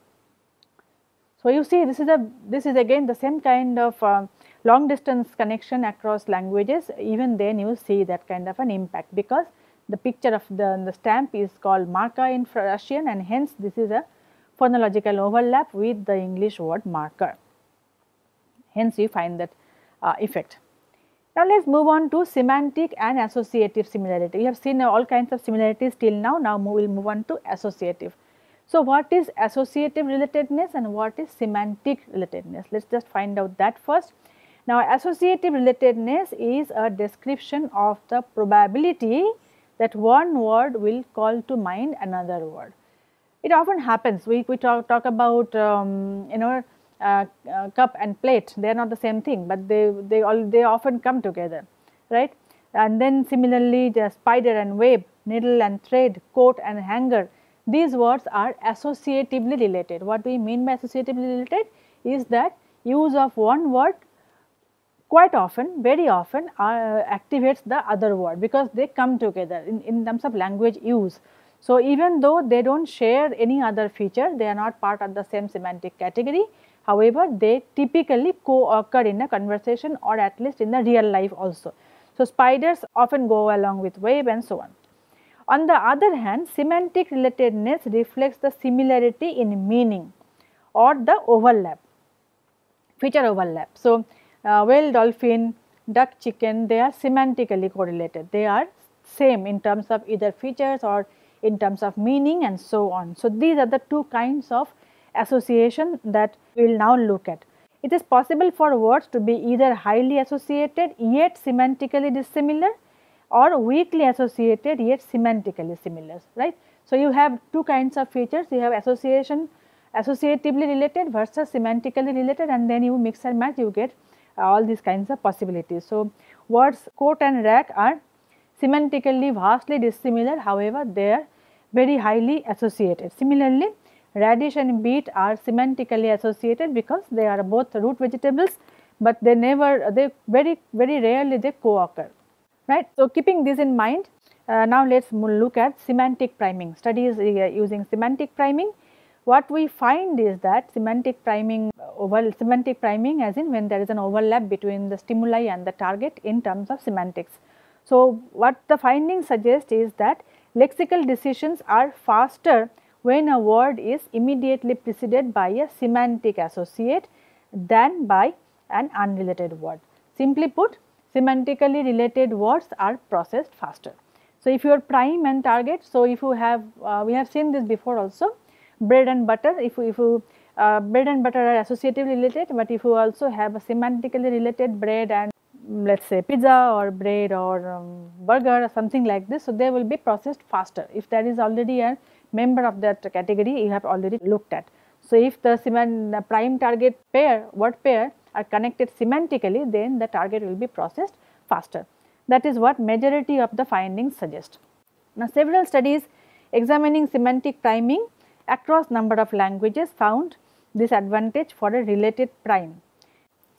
So, you see this is a this is again the same kind of uh, long distance connection across languages even then you see that kind of an impact because the picture of the, the stamp is called marker in Russian and hence this is a phonological overlap with the English word marker. Hence you find that uh, effect. Now let us move on to semantic and associative similarity. We have seen all kinds of similarities till now, now we will move on to associative. So what is associative relatedness and what is semantic relatedness? Let us just find out that first. Now associative relatedness is a description of the probability that one word will call to mind another word. It often happens, we, we talk, talk about um, you know uh, uh, cup and plate, they are not the same thing, but they, they, all, they often come together, right. And then similarly the spider and web, needle and thread, coat and hanger, these words are associatively related. What we mean by associatively related is that use of one word quite often, very often uh, activates the other word because they come together in, in terms of language use. So, even though they do not share any other feature, they are not part of the same semantic category. However, they typically co-occur in a conversation or at least in the real life also. So, spiders often go along with web and so on. On the other hand, semantic relatedness reflects the similarity in meaning or the overlap, feature overlap. So, uh, whale, dolphin, duck, chicken, they are semantically correlated. They are same in terms of either features or in terms of meaning and so on. So, these are the two kinds of association that we will now look at. It is possible for words to be either highly associated yet semantically dissimilar or weakly associated yet semantically similar, right. So, you have two kinds of features, you have association associatively related versus semantically related and then you mix and match you get all these kinds of possibilities. So, words coat and rack are semantically vastly dissimilar however, they are very highly associated. Similarly, radish and beet are semantically associated because they are both root vegetables, but they never they very very rarely they co-occur right. So, keeping this in mind uh, now let us look at semantic priming studies uh, using semantic priming what we find is that semantic priming over semantic priming as in when there is an overlap between the stimuli and the target in terms of semantics. So, what the findings suggest is that lexical decisions are faster when a word is immediately preceded by a semantic associate than by an unrelated word. Simply put, semantically related words are processed faster. So, if your prime and target, so if you have, uh, we have seen this before also, bread and butter if you, if you uh, bread and butter are associatively related but if you also have a semantically related bread and let us say pizza or bread or um, burger or something like this. So, they will be processed faster if there is already a member of that category you have already looked at. So, if the, the prime target pair word pair are connected semantically then the target will be processed faster. That is what majority of the findings suggest. Now, several studies examining semantic priming across number of languages found this advantage for a related prime.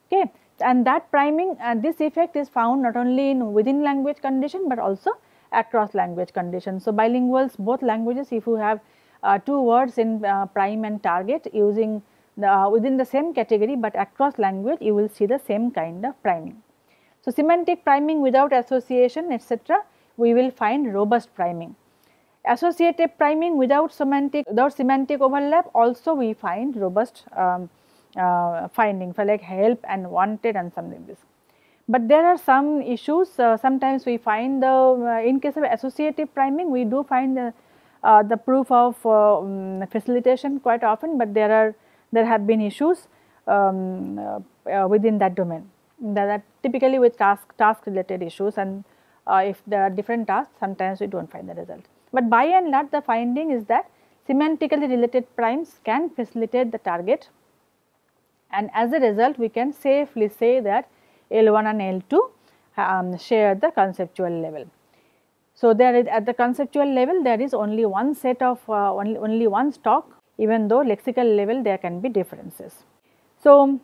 Okay. And that priming and uh, this effect is found not only in within language condition, but also across language conditions. So, bilinguals both languages if you have uh, two words in uh, prime and target using the, uh, within the same category, but across language you will see the same kind of priming. So, semantic priming without association etc., we will find robust priming. Associative priming without semantic without semantic overlap also we find robust um, uh, finding for like help and wanted and something like this. But there are some issues uh, sometimes we find the uh, in case of associative priming we do find the uh, the proof of um, facilitation quite often, but there are there have been issues um, within that domain that are typically with task task related issues and uh, if there are different tasks sometimes we do not find the result. But by and large the finding is that semantically related primes can facilitate the target and as a result we can safely say that L1 and L2 um, share the conceptual level. So, there is at the conceptual level there is only one set of uh, only, only one stock even though lexical level there can be differences. So,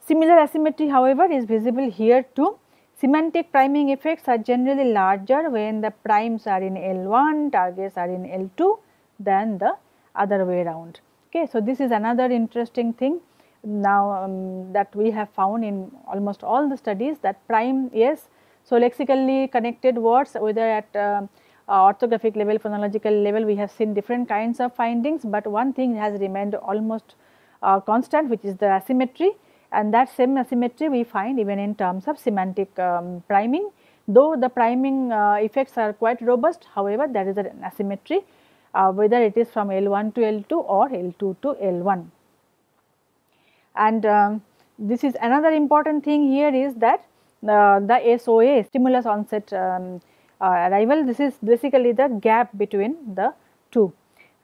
similar asymmetry however is visible here too. Semantic priming effects are generally larger when the primes are in L1, targets are in L2 than the other way around. Okay, so, this is another interesting thing now um, that we have found in almost all the studies that prime yes so, lexically connected words whether at uh, orthographic level, phonological level we have seen different kinds of findings, but one thing has remained almost uh, constant which is the asymmetry and that same asymmetry we find even in terms of semantic um, priming. Though the priming uh, effects are quite robust, however, there is an asymmetry uh, whether it is from L1 to L2 or L2 to L1. And um, this is another important thing here is that uh, the SOA stimulus onset um, uh, arrival this is basically the gap between the two.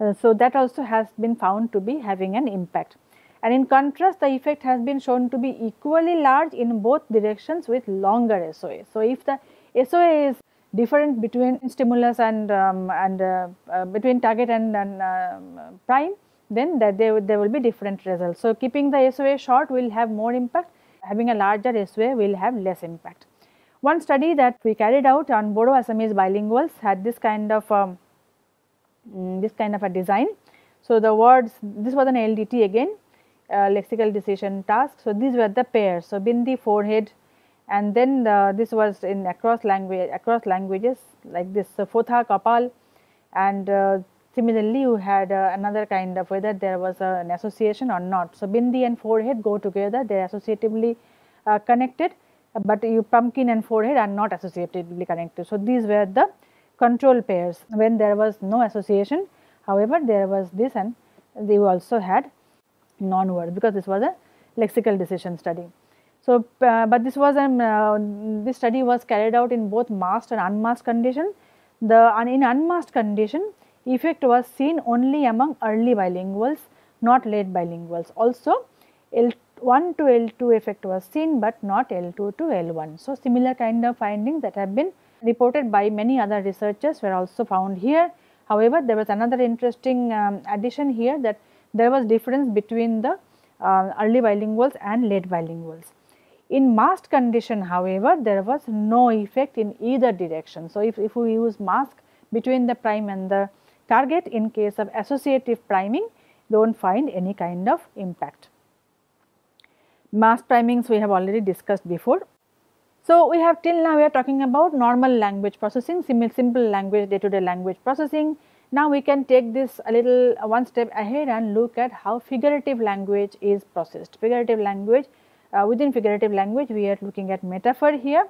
Uh, so, that also has been found to be having an impact and in contrast the effect has been shown to be equally large in both directions with longer SOA. So, if the SOA is different between stimulus and um, and uh, uh, between target and, and uh, prime then that there, there will be different results. So, keeping the SOA short will have more impact having a larger SOA will have less impact. One study that we carried out on Bodo Assamese bilinguals had this kind of um, mm, this kind of a design. So, the words this was an LDT again uh, lexical decision task. So, these were the pairs. So, bindi forehead and then the, this was in across language across languages like this fotha kapal and uh, Similarly, you had uh, another kind of whether there was uh, an association or not. So, bindi and forehead go together, they are associatively uh, connected, but you pumpkin and forehead are not associatively connected. So, these were the control pairs when there was no association. However, there was this and they also had non-word because this was a lexical decision study. So, uh, but this was um, uh, this study was carried out in both masked and unmasked condition. The in unmasked condition effect was seen only among early bilinguals not late bilinguals. Also L1 to L2 effect was seen but not L2 to L1. So, similar kind of findings that have been reported by many other researchers were also found here. However, there was another interesting um, addition here that there was difference between the uh, early bilinguals and late bilinguals. In masked condition however, there was no effect in either direction. So, if, if we use mask between the prime and the target in case of associative priming do not find any kind of impact. Masked primings we have already discussed before. So, we have till now we are talking about normal language processing, simple language day to day language processing. Now, we can take this a little uh, one step ahead and look at how figurative language is processed. Figurative language uh, within figurative language we are looking at metaphor here.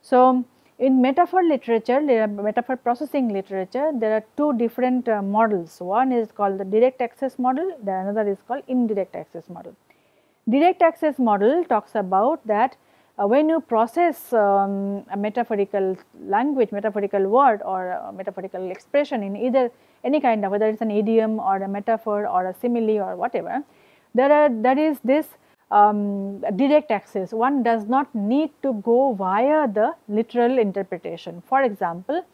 So, in metaphor literature, metaphor processing literature, there are two different uh, models. One is called the direct access model, the another is called indirect access model. Direct access model talks about that uh, when you process um, a metaphorical language, metaphorical word or metaphorical expression in either any kind of whether it is an idiom or a metaphor or a simile or whatever, there are there is this um, direct access, one does not need to go via the literal interpretation. For example,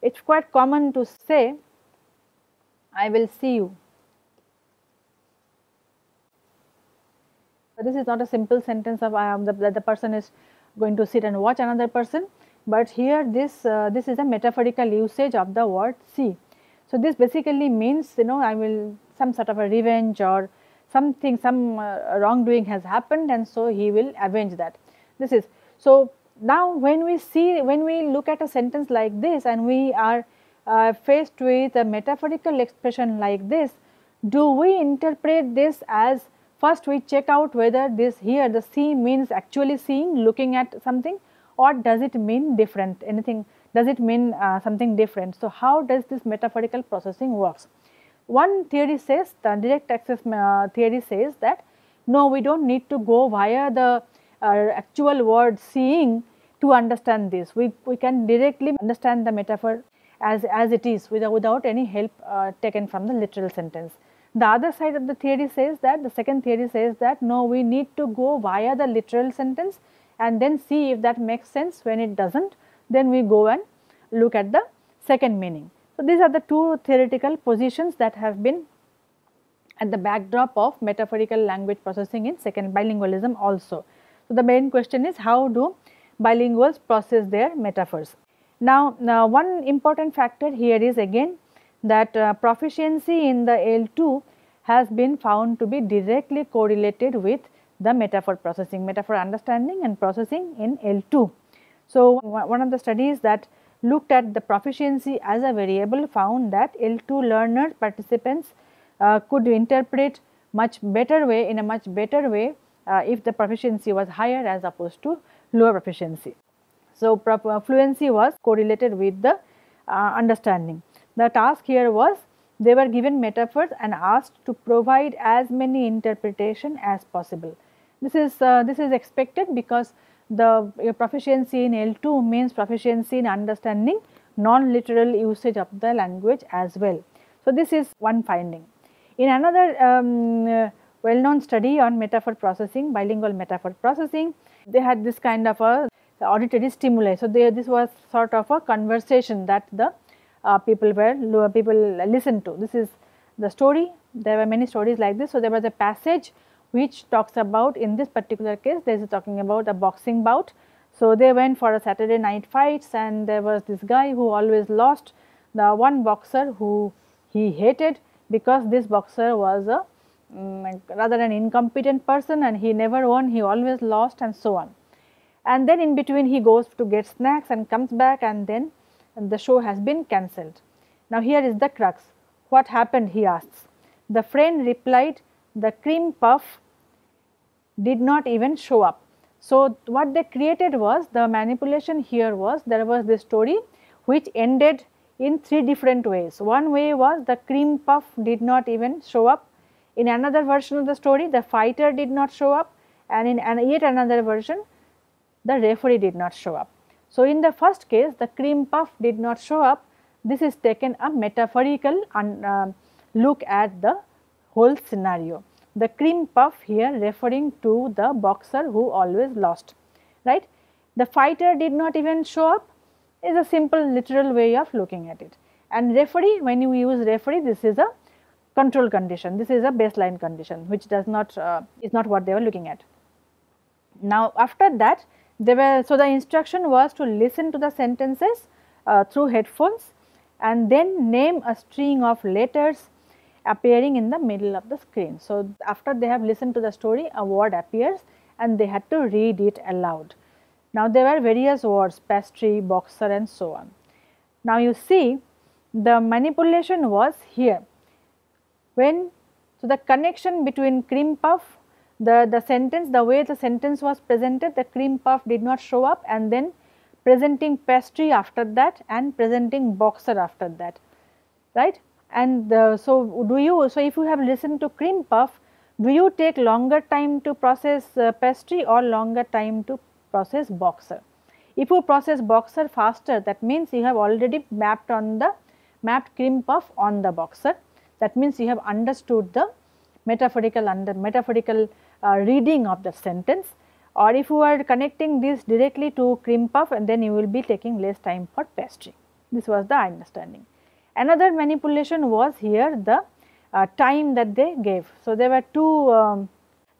it is quite common to say, I will see you. This is not a simple sentence of I am the, the person is going to sit and watch another person, but here this, uh, this is a metaphorical usage of the word see. So, this basically means you know I will some sort of a revenge or something some uh, wrongdoing has happened and so he will avenge that. This is so now when we see when we look at a sentence like this and we are uh, faced with a metaphorical expression like this, do we interpret this as first we check out whether this here the see means actually seeing looking at something or does it mean different anything does it mean uh, something different. So, how does this metaphorical processing works? One theory says the direct access uh, theory says that no we do not need to go via the uh, actual word seeing to understand this. We, we can directly understand the metaphor as, as it is without, without any help uh, taken from the literal sentence. The other side of the theory says that the second theory says that no we need to go via the literal sentence and then see if that makes sense when it does not then we go and look at the second meaning. So, these are the two theoretical positions that have been at the backdrop of metaphorical language processing in second bilingualism also. So, the main question is how do bilinguals process their metaphors. Now, now one important factor here is again that uh, proficiency in the L2 has been found to be directly correlated with the metaphor processing, metaphor understanding and processing in L2. So, one of the studies that looked at the proficiency as a variable found that L2 learner participants uh, could interpret much better way in a much better way uh, if the proficiency was higher as opposed to lower proficiency. So, uh, fluency was correlated with the uh, understanding. The task here was they were given metaphors and asked to provide as many interpretation as possible. This is uh, this is expected because the proficiency in L2 means proficiency in understanding non-literal usage of the language as well. So, this is one finding. In another um, uh, well known study on metaphor processing, bilingual metaphor processing, they had this kind of a auditory stimuli. So, they, this was sort of a conversation that the uh, people were people listened to. This is the story. There were many stories like this. So, there was a passage which talks about in this particular case there is talking about a boxing bout. So, they went for a Saturday night fights and there was this guy who always lost the one boxer who he hated because this boxer was a um, rather an incompetent person and he never won, he always lost and so on. And then in between he goes to get snacks and comes back and then the show has been cancelled. Now here is the crux, what happened he asks. The friend replied, the cream puff did not even show up. So, what they created was the manipulation here was there was this story which ended in three different ways. One way was the cream puff did not even show up. In another version of the story the fighter did not show up and in an yet another version the referee did not show up. So, in the first case the cream puff did not show up this is taken a metaphorical uh, look at the whole scenario the cream puff here referring to the boxer who always lost, right. The fighter did not even show up is a simple literal way of looking at it. And referee, when you use referee, this is a control condition, this is a baseline condition which does not, uh, is not what they were looking at. Now, after that, they were, so the instruction was to listen to the sentences uh, through headphones and then name a string of letters appearing in the middle of the screen. So, after they have listened to the story a word appears and they had to read it aloud. Now, there were various words pastry, boxer and so on. Now, you see the manipulation was here when so the connection between cream puff the, the sentence the way the sentence was presented the cream puff did not show up and then presenting pastry after that and presenting boxer after that right and uh, so do you, so if you have listened to cream puff, do you take longer time to process uh, pastry or longer time to process boxer? If you process boxer faster that means you have already mapped on the mapped cream puff on the boxer that means you have understood the metaphorical under metaphorical uh, reading of the sentence or if you are connecting this directly to cream puff and then you will be taking less time for pastry. This was the understanding. Another manipulation was here the uh, time that they gave. So, there were two, um,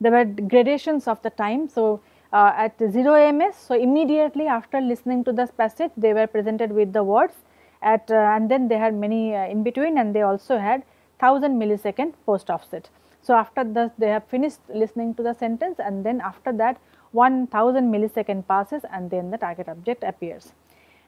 there were gradations of the time. So, uh, at 0 ms, so immediately after listening to this passage they were presented with the words at uh, and then they had many uh, in between and they also had 1000 millisecond post offset. So, after this they have finished listening to the sentence and then after that 1000 millisecond passes and then the target object appears.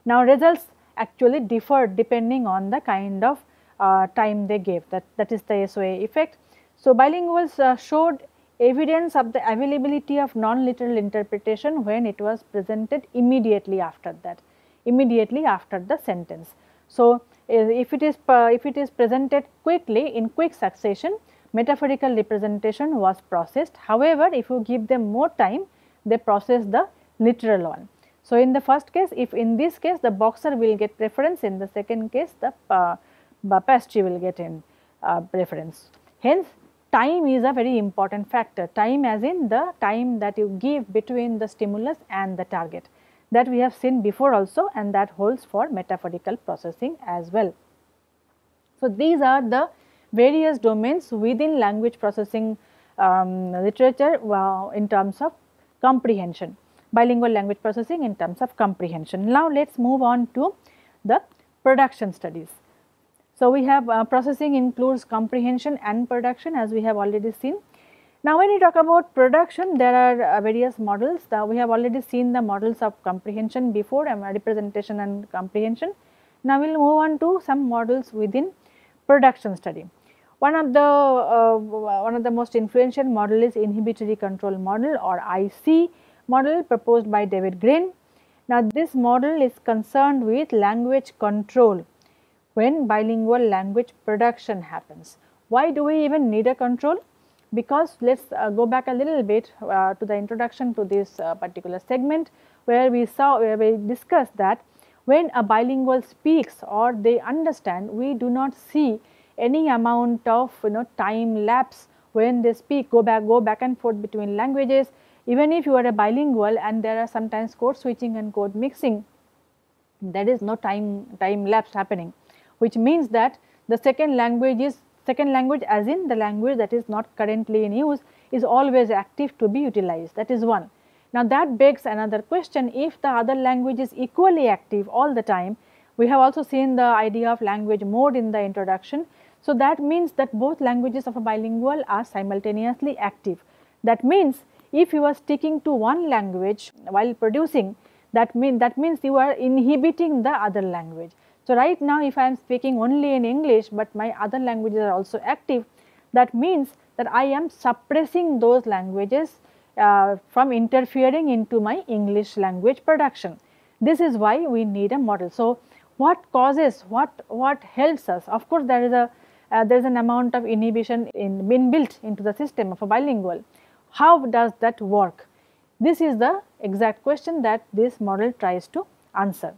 Now, results actually differ depending on the kind of uh, time they gave that, that is the SOA effect. So, bilinguals uh, showed evidence of the availability of non-literal interpretation when it was presented immediately after that, immediately after the sentence. So, if it is if it is presented quickly in quick succession metaphorical representation was processed. However, if you give them more time they process the literal one. So, in the first case if in this case the boxer will get preference in the second case the uh, pastry will get in uh, preference. Hence, time is a very important factor time as in the time that you give between the stimulus and the target that we have seen before also and that holds for metaphorical processing as well. So, these are the various domains within language processing um, literature uh, in terms of comprehension, bilingual language processing in terms of comprehension. Now, let us move on to the production studies. So, we have uh, processing includes comprehension and production as we have already seen. Now, when we talk about production, there are uh, various models. we have already seen the models of comprehension before, um, representation and comprehension. Now, we will move on to some models within production study. One of the uh, one of the most influential model is inhibitory control model or IC model proposed by David Green. Now, this model is concerned with language control when bilingual language production happens. Why do we even need a control? because let us uh, go back a little bit uh, to the introduction to this uh, particular segment where we saw where we discussed that when a bilingual speaks or they understand we do not see any amount of you know time lapse when they speak go back go back and forth between languages even if you are a bilingual and there are sometimes code switching and code mixing there is no time time lapse happening which means that the second language is Second language as in the language that is not currently in use is always active to be utilized that is one. Now that begs another question if the other language is equally active all the time we have also seen the idea of language mode in the introduction. So that means that both languages of a bilingual are simultaneously active. That means if you are sticking to one language while producing that mean that means you are inhibiting the other language. So, right now if I am speaking only in English, but my other languages are also active, that means that I am suppressing those languages uh, from interfering into my English language production. This is why we need a model. So, what causes, what, what helps us? Of course, there is a uh, there is an amount of inhibition in been built into the system of a bilingual. How does that work? This is the exact question that this model tries to answer.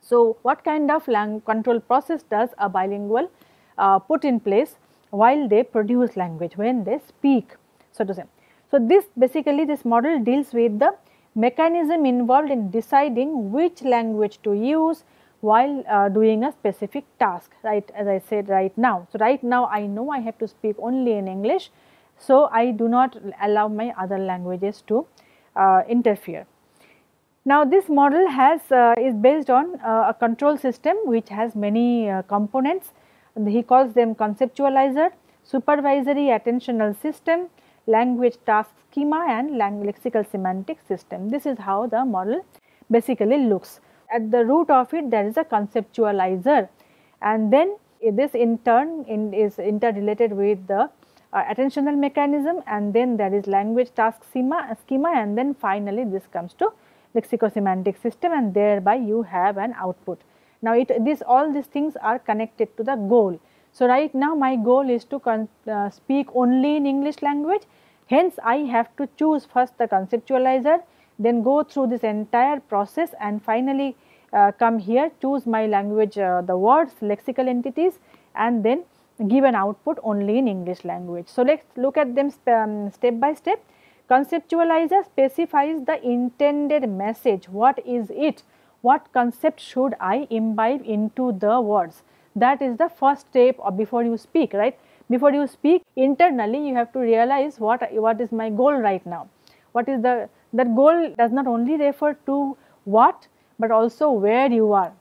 So, what kind of language control process does a bilingual uh, put in place while they produce language when they speak so to say. So, this basically this model deals with the mechanism involved in deciding which language to use while uh, doing a specific task right as I said right now. So, right now I know I have to speak only in English. So, I do not allow my other languages to uh, interfere. Now, this model has uh, is based on uh, a control system which has many uh, components. He calls them conceptualizer, supervisory attentional system, language task schema and lexical semantic system. This is how the model basically looks. At the root of it there is a conceptualizer and then this in turn in, is interrelated with the uh, attentional mechanism and then there is language task schema, schema and then finally this comes to lexicosemantic system and thereby you have an output. Now, it this all these things are connected to the goal. So, right now my goal is to uh, speak only in English language hence I have to choose first the conceptualizer then go through this entire process and finally uh, come here choose my language uh, the words lexical entities and then give an output only in English language. So, let us look at them um, step by step. Conceptualizer specifies the intended message, what is it, what concept should I imbibe into the words. That is the first step before you speak, right. Before you speak internally you have to realize what, what is my goal right now. What is the, that goal does not only refer to what, but also where you are,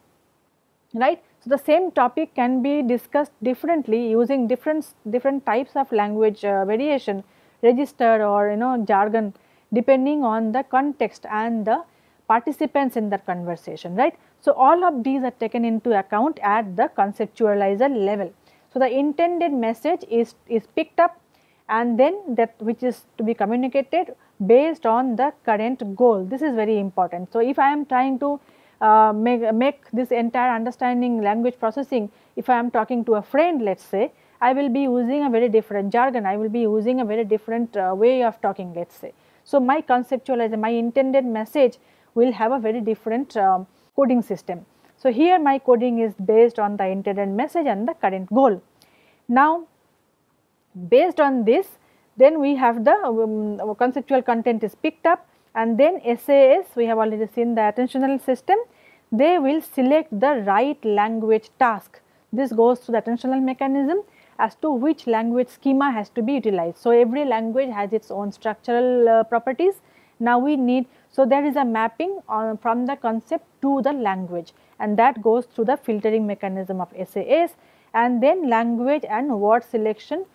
right. So, the same topic can be discussed differently using different, different types of language uh, variation register or you know jargon depending on the context and the participants in the conversation right. So, all of these are taken into account at the conceptualizer level. So, the intended message is, is picked up and then that which is to be communicated based on the current goal. This is very important. So, if I am trying to uh, make, make this entire understanding language processing, if I am talking to a friend let us say, I will be using a very different jargon, I will be using a very different uh, way of talking let us say. So, my conceptualization, my intended message will have a very different um, coding system. So, here my coding is based on the intended message and the current goal. Now, based on this then we have the um, conceptual content is picked up and then SAS we have already seen the attentional system they will select the right language task. This goes to the attentional mechanism as to which language schema has to be utilized. So, every language has its own structural uh, properties. Now, we need so there is a mapping on, from the concept to the language and that goes through the filtering mechanism of SAS and then language and word selection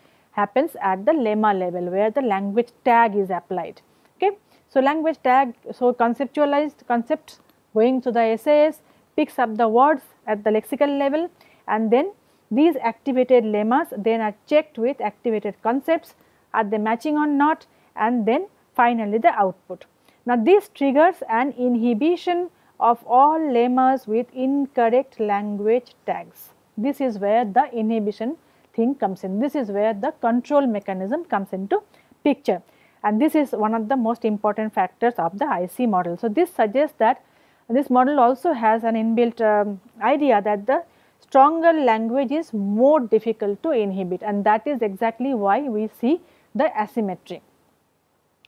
happens at the lemma level where the language tag is applied. Okay. So, language tag, so conceptualized concepts going to the SAS picks up the words at the lexical level and then these activated lemmas then are checked with activated concepts are they matching or not and then finally the output. Now, this triggers an inhibition of all lemmas with incorrect language tags. This is where the inhibition thing comes in. This is where the control mechanism comes into picture and this is one of the most important factors of the IC model. So, this suggests that this model also has an inbuilt um, idea that the stronger language is more difficult to inhibit and that is exactly why we see the asymmetry.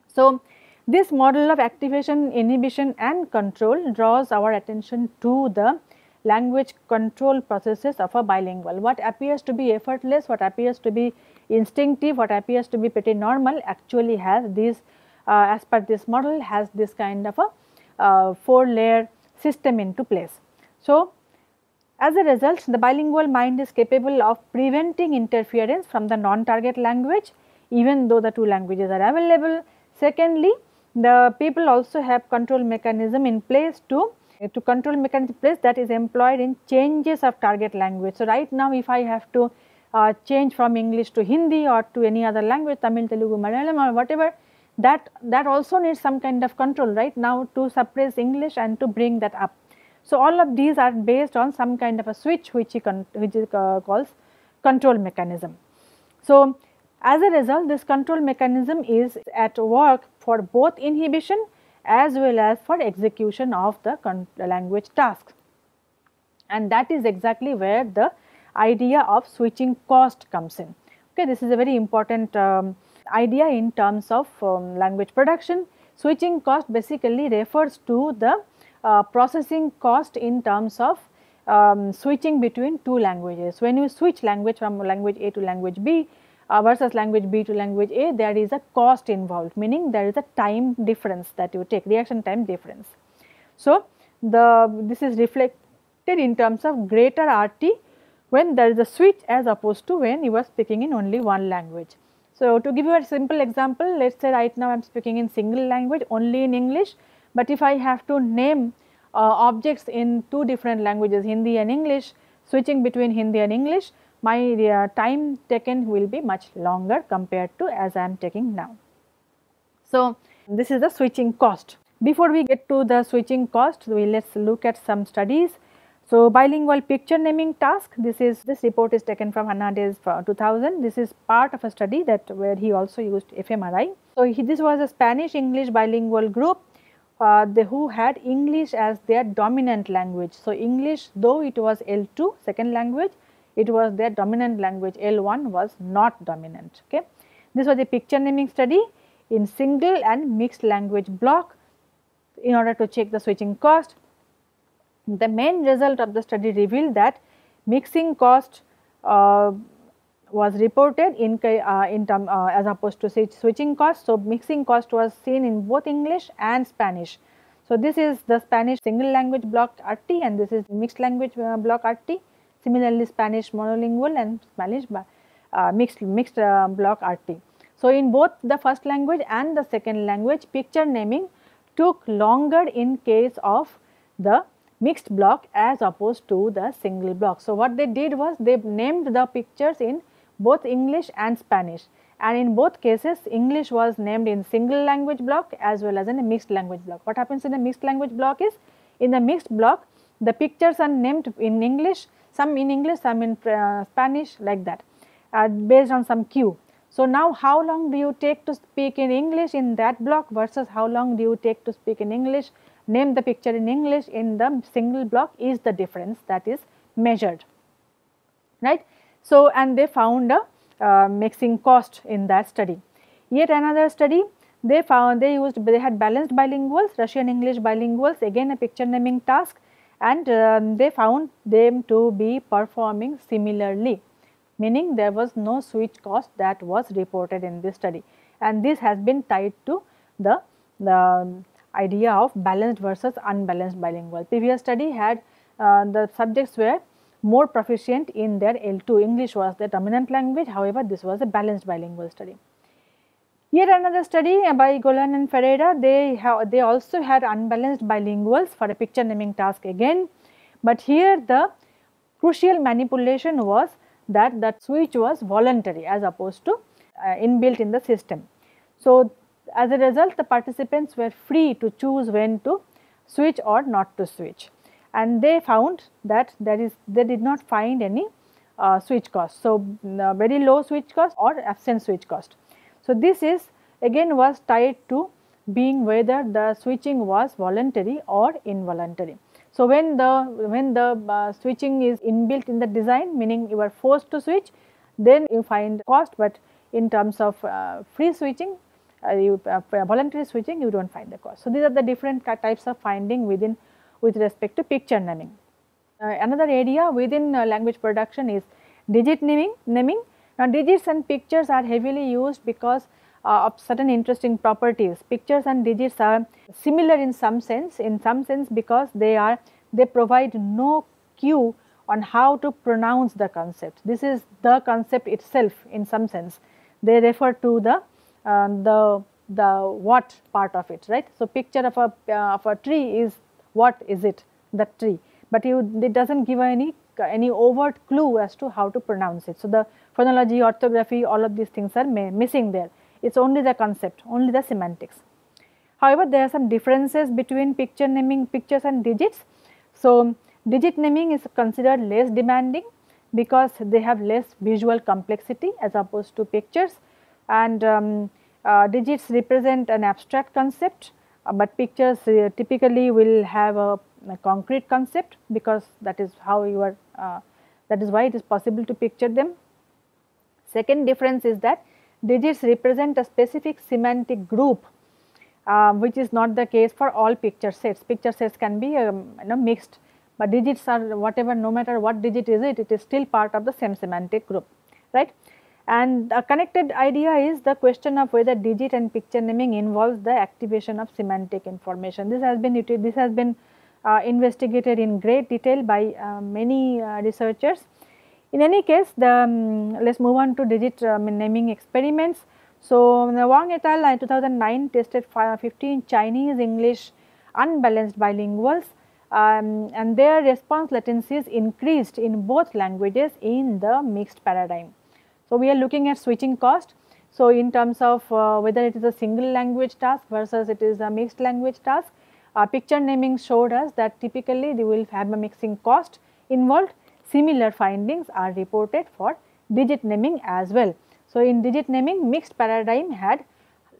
So, this model of activation, inhibition and control draws our attention to the language control processes of a bilingual. What appears to be effortless, what appears to be instinctive, what appears to be pretty normal actually has these uh, as per this model has this kind of a uh, 4 layer system into place. So, as a result the bilingual mind is capable of preventing interference from the non-target language even though the two languages are available. Secondly, the people also have control mechanism in place to to control mechanism place that is employed in changes of target language. So, right now if I have to uh, change from English to Hindi or to any other language Tamil, Telugu, Malayalam or whatever that that also needs some kind of control right now to suppress English and to bring that up. So, all of these are based on some kind of a switch which he which uh, calls control mechanism. So, as a result this control mechanism is at work for both inhibition as well as for execution of the language task and that is exactly where the idea of switching cost comes in. Okay, this is a very important um, idea in terms of um, language production. Switching cost basically refers to the uh, processing cost in terms of um, switching between two languages. When you switch language from language A to language B uh, versus language B to language A, there is a cost involved, meaning there is a time difference that you take, reaction time difference. So, the this is reflected in terms of greater RT when there is a switch as opposed to when you are speaking in only one language. So, to give you a simple example, let us say right now I am speaking in single language only in English, but if I have to name uh, objects in two different languages Hindi and English, switching between Hindi and English, my uh, time taken will be much longer compared to as I am taking now. So, this is the switching cost. Before we get to the switching cost, we let us look at some studies so, bilingual picture naming task this is this report is taken from Hernandez 2000 this is part of a study that where he also used fMRI. So, he, this was a Spanish English bilingual group uh, the, who had English as their dominant language. So, English though it was L2 second language it was their dominant language L1 was not dominant. Okay. This was a picture naming study in single and mixed language block in order to check the switching cost the main result of the study revealed that mixing cost uh, was reported in, uh, in term uh, as opposed to switching cost. So, mixing cost was seen in both English and Spanish. So, this is the Spanish single language block RT and this is mixed language uh, block RT. Similarly, Spanish monolingual and Spanish uh, mixed, mixed uh, block RT. So, in both the first language and the second language picture naming took longer in case of the mixed block as opposed to the single block. So, what they did was they named the pictures in both English and Spanish and in both cases English was named in single language block as well as in a mixed language block. What happens in a mixed language block is in the mixed block the pictures are named in English, some in English, some in uh, Spanish like that uh, based on some cue. So, now how long do you take to speak in English in that block versus how long do you take to speak in English, name the picture in English in the single block is the difference that is measured, right. So, and they found a uh, mixing cost in that study. Yet another study they found they used they had balanced bilinguals Russian English bilinguals again a picture naming task and um, they found them to be performing similarly meaning there was no switch cost that was reported in this study and this has been tied to the, the idea of balanced versus unbalanced bilingual. Previous study had uh, the subjects were more proficient in their L2. English was the dominant language, however, this was a balanced bilingual study. Here another study by Gollan and Ferreira, they have they also had unbalanced bilinguals for a picture naming task again, but here the crucial manipulation was that that switch was voluntary as opposed to uh, inbuilt in the system. So, as a result the participants were free to choose when to switch or not to switch and they found that there is they did not find any uh, switch cost. So, uh, very low switch cost or absent switch cost. So, this is again was tied to being whether the switching was voluntary or involuntary. So, when the when the uh, switching is inbuilt in the design meaning you are forced to switch then you find cost, but in terms of uh, free switching uh, you, uh, voluntary switching you do not find the cost. So, these are the different types of finding within with respect to picture naming. Uh, another area within uh, language production is digit naming, naming. Now, digits and pictures are heavily used because uh, of certain interesting properties. Pictures and digits are similar in some sense, in some sense because they are they provide no cue on how to pronounce the concept. This is the concept itself in some sense. They refer to the uh, the the what part of it, right? So, picture of a uh, of a tree is what is it that tree, but you it does not give any any overt clue as to how to pronounce it. So, the phonology, orthography all of these things are missing there, it is only the concept, only the semantics. However, there are some differences between picture naming pictures and digits. So, digit naming is considered less demanding because they have less visual complexity as opposed to pictures and um, uh, digits represent an abstract concept but pictures uh, typically will have a, a, concrete concept because that is how you are uh, that is why it is possible to picture them. Second difference is that digits represent a specific semantic group uh, which is not the case for all picture sets. Picture sets can be um, you know mixed, but digits are whatever no matter what digit is it, it is still part of the same semantic group, right. And a connected idea is the question of whether digit and picture naming involves the activation of semantic information. This has been this has been uh, investigated in great detail by uh, many uh, researchers. In any case, the um, let us move on to digit um, naming experiments. So, Wang et al. in 2009 tested 15 Chinese English unbalanced bilinguals um, and their response latencies increased in both languages in the mixed paradigm. So, we are looking at switching cost. So, in terms of uh, whether it is a single language task versus it is a mixed language task, uh, picture naming showed us that typically they will have a mixing cost involved. Similar findings are reported for digit naming as well. So, in digit naming mixed paradigm had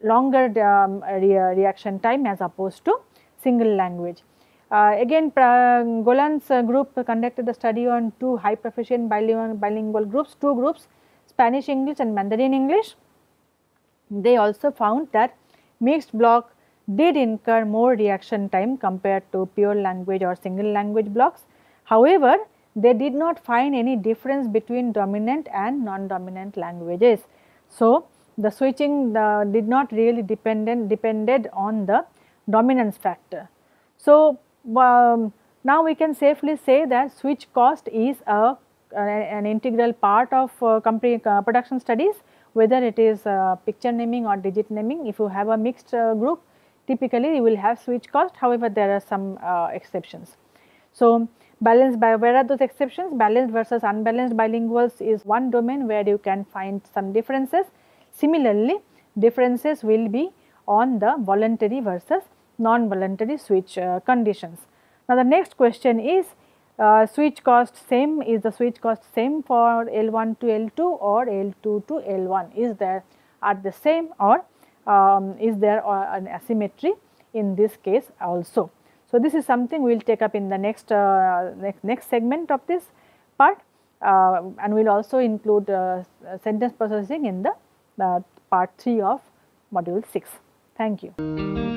longer um, re reaction time as opposed to single language. Uh, again Gollan's uh, group conducted the study on two high proficient bilingual, bilingual groups, two groups Spanish English and Mandarin English. They also found that mixed block did incur more reaction time compared to pure language or single language blocks. However, they did not find any difference between dominant and non-dominant languages. So, the switching the did not really dependent depended on the dominance factor. So, um, now we can safely say that switch cost is a an integral part of uh, company uh, production studies whether it is uh, picture naming or digit naming. If you have a mixed group typically you will have switch cost however there are some exceptions. So, balanced by where are those exceptions balanced versus unbalanced bilinguals is one domain where you can find some differences Similarly, differences will be on the voluntary versus non-voluntary switch uh, conditions. Now, the next question is uh, switch cost same is the switch cost same for L1 to L2 or L2 to L1 is there are the same or um, is there uh, an asymmetry in this case also. So, this is something we will take up in the next, uh, next, next segment of this part uh, and we will also include uh, sentence processing in the uh, part 3 of module 6. Thank you.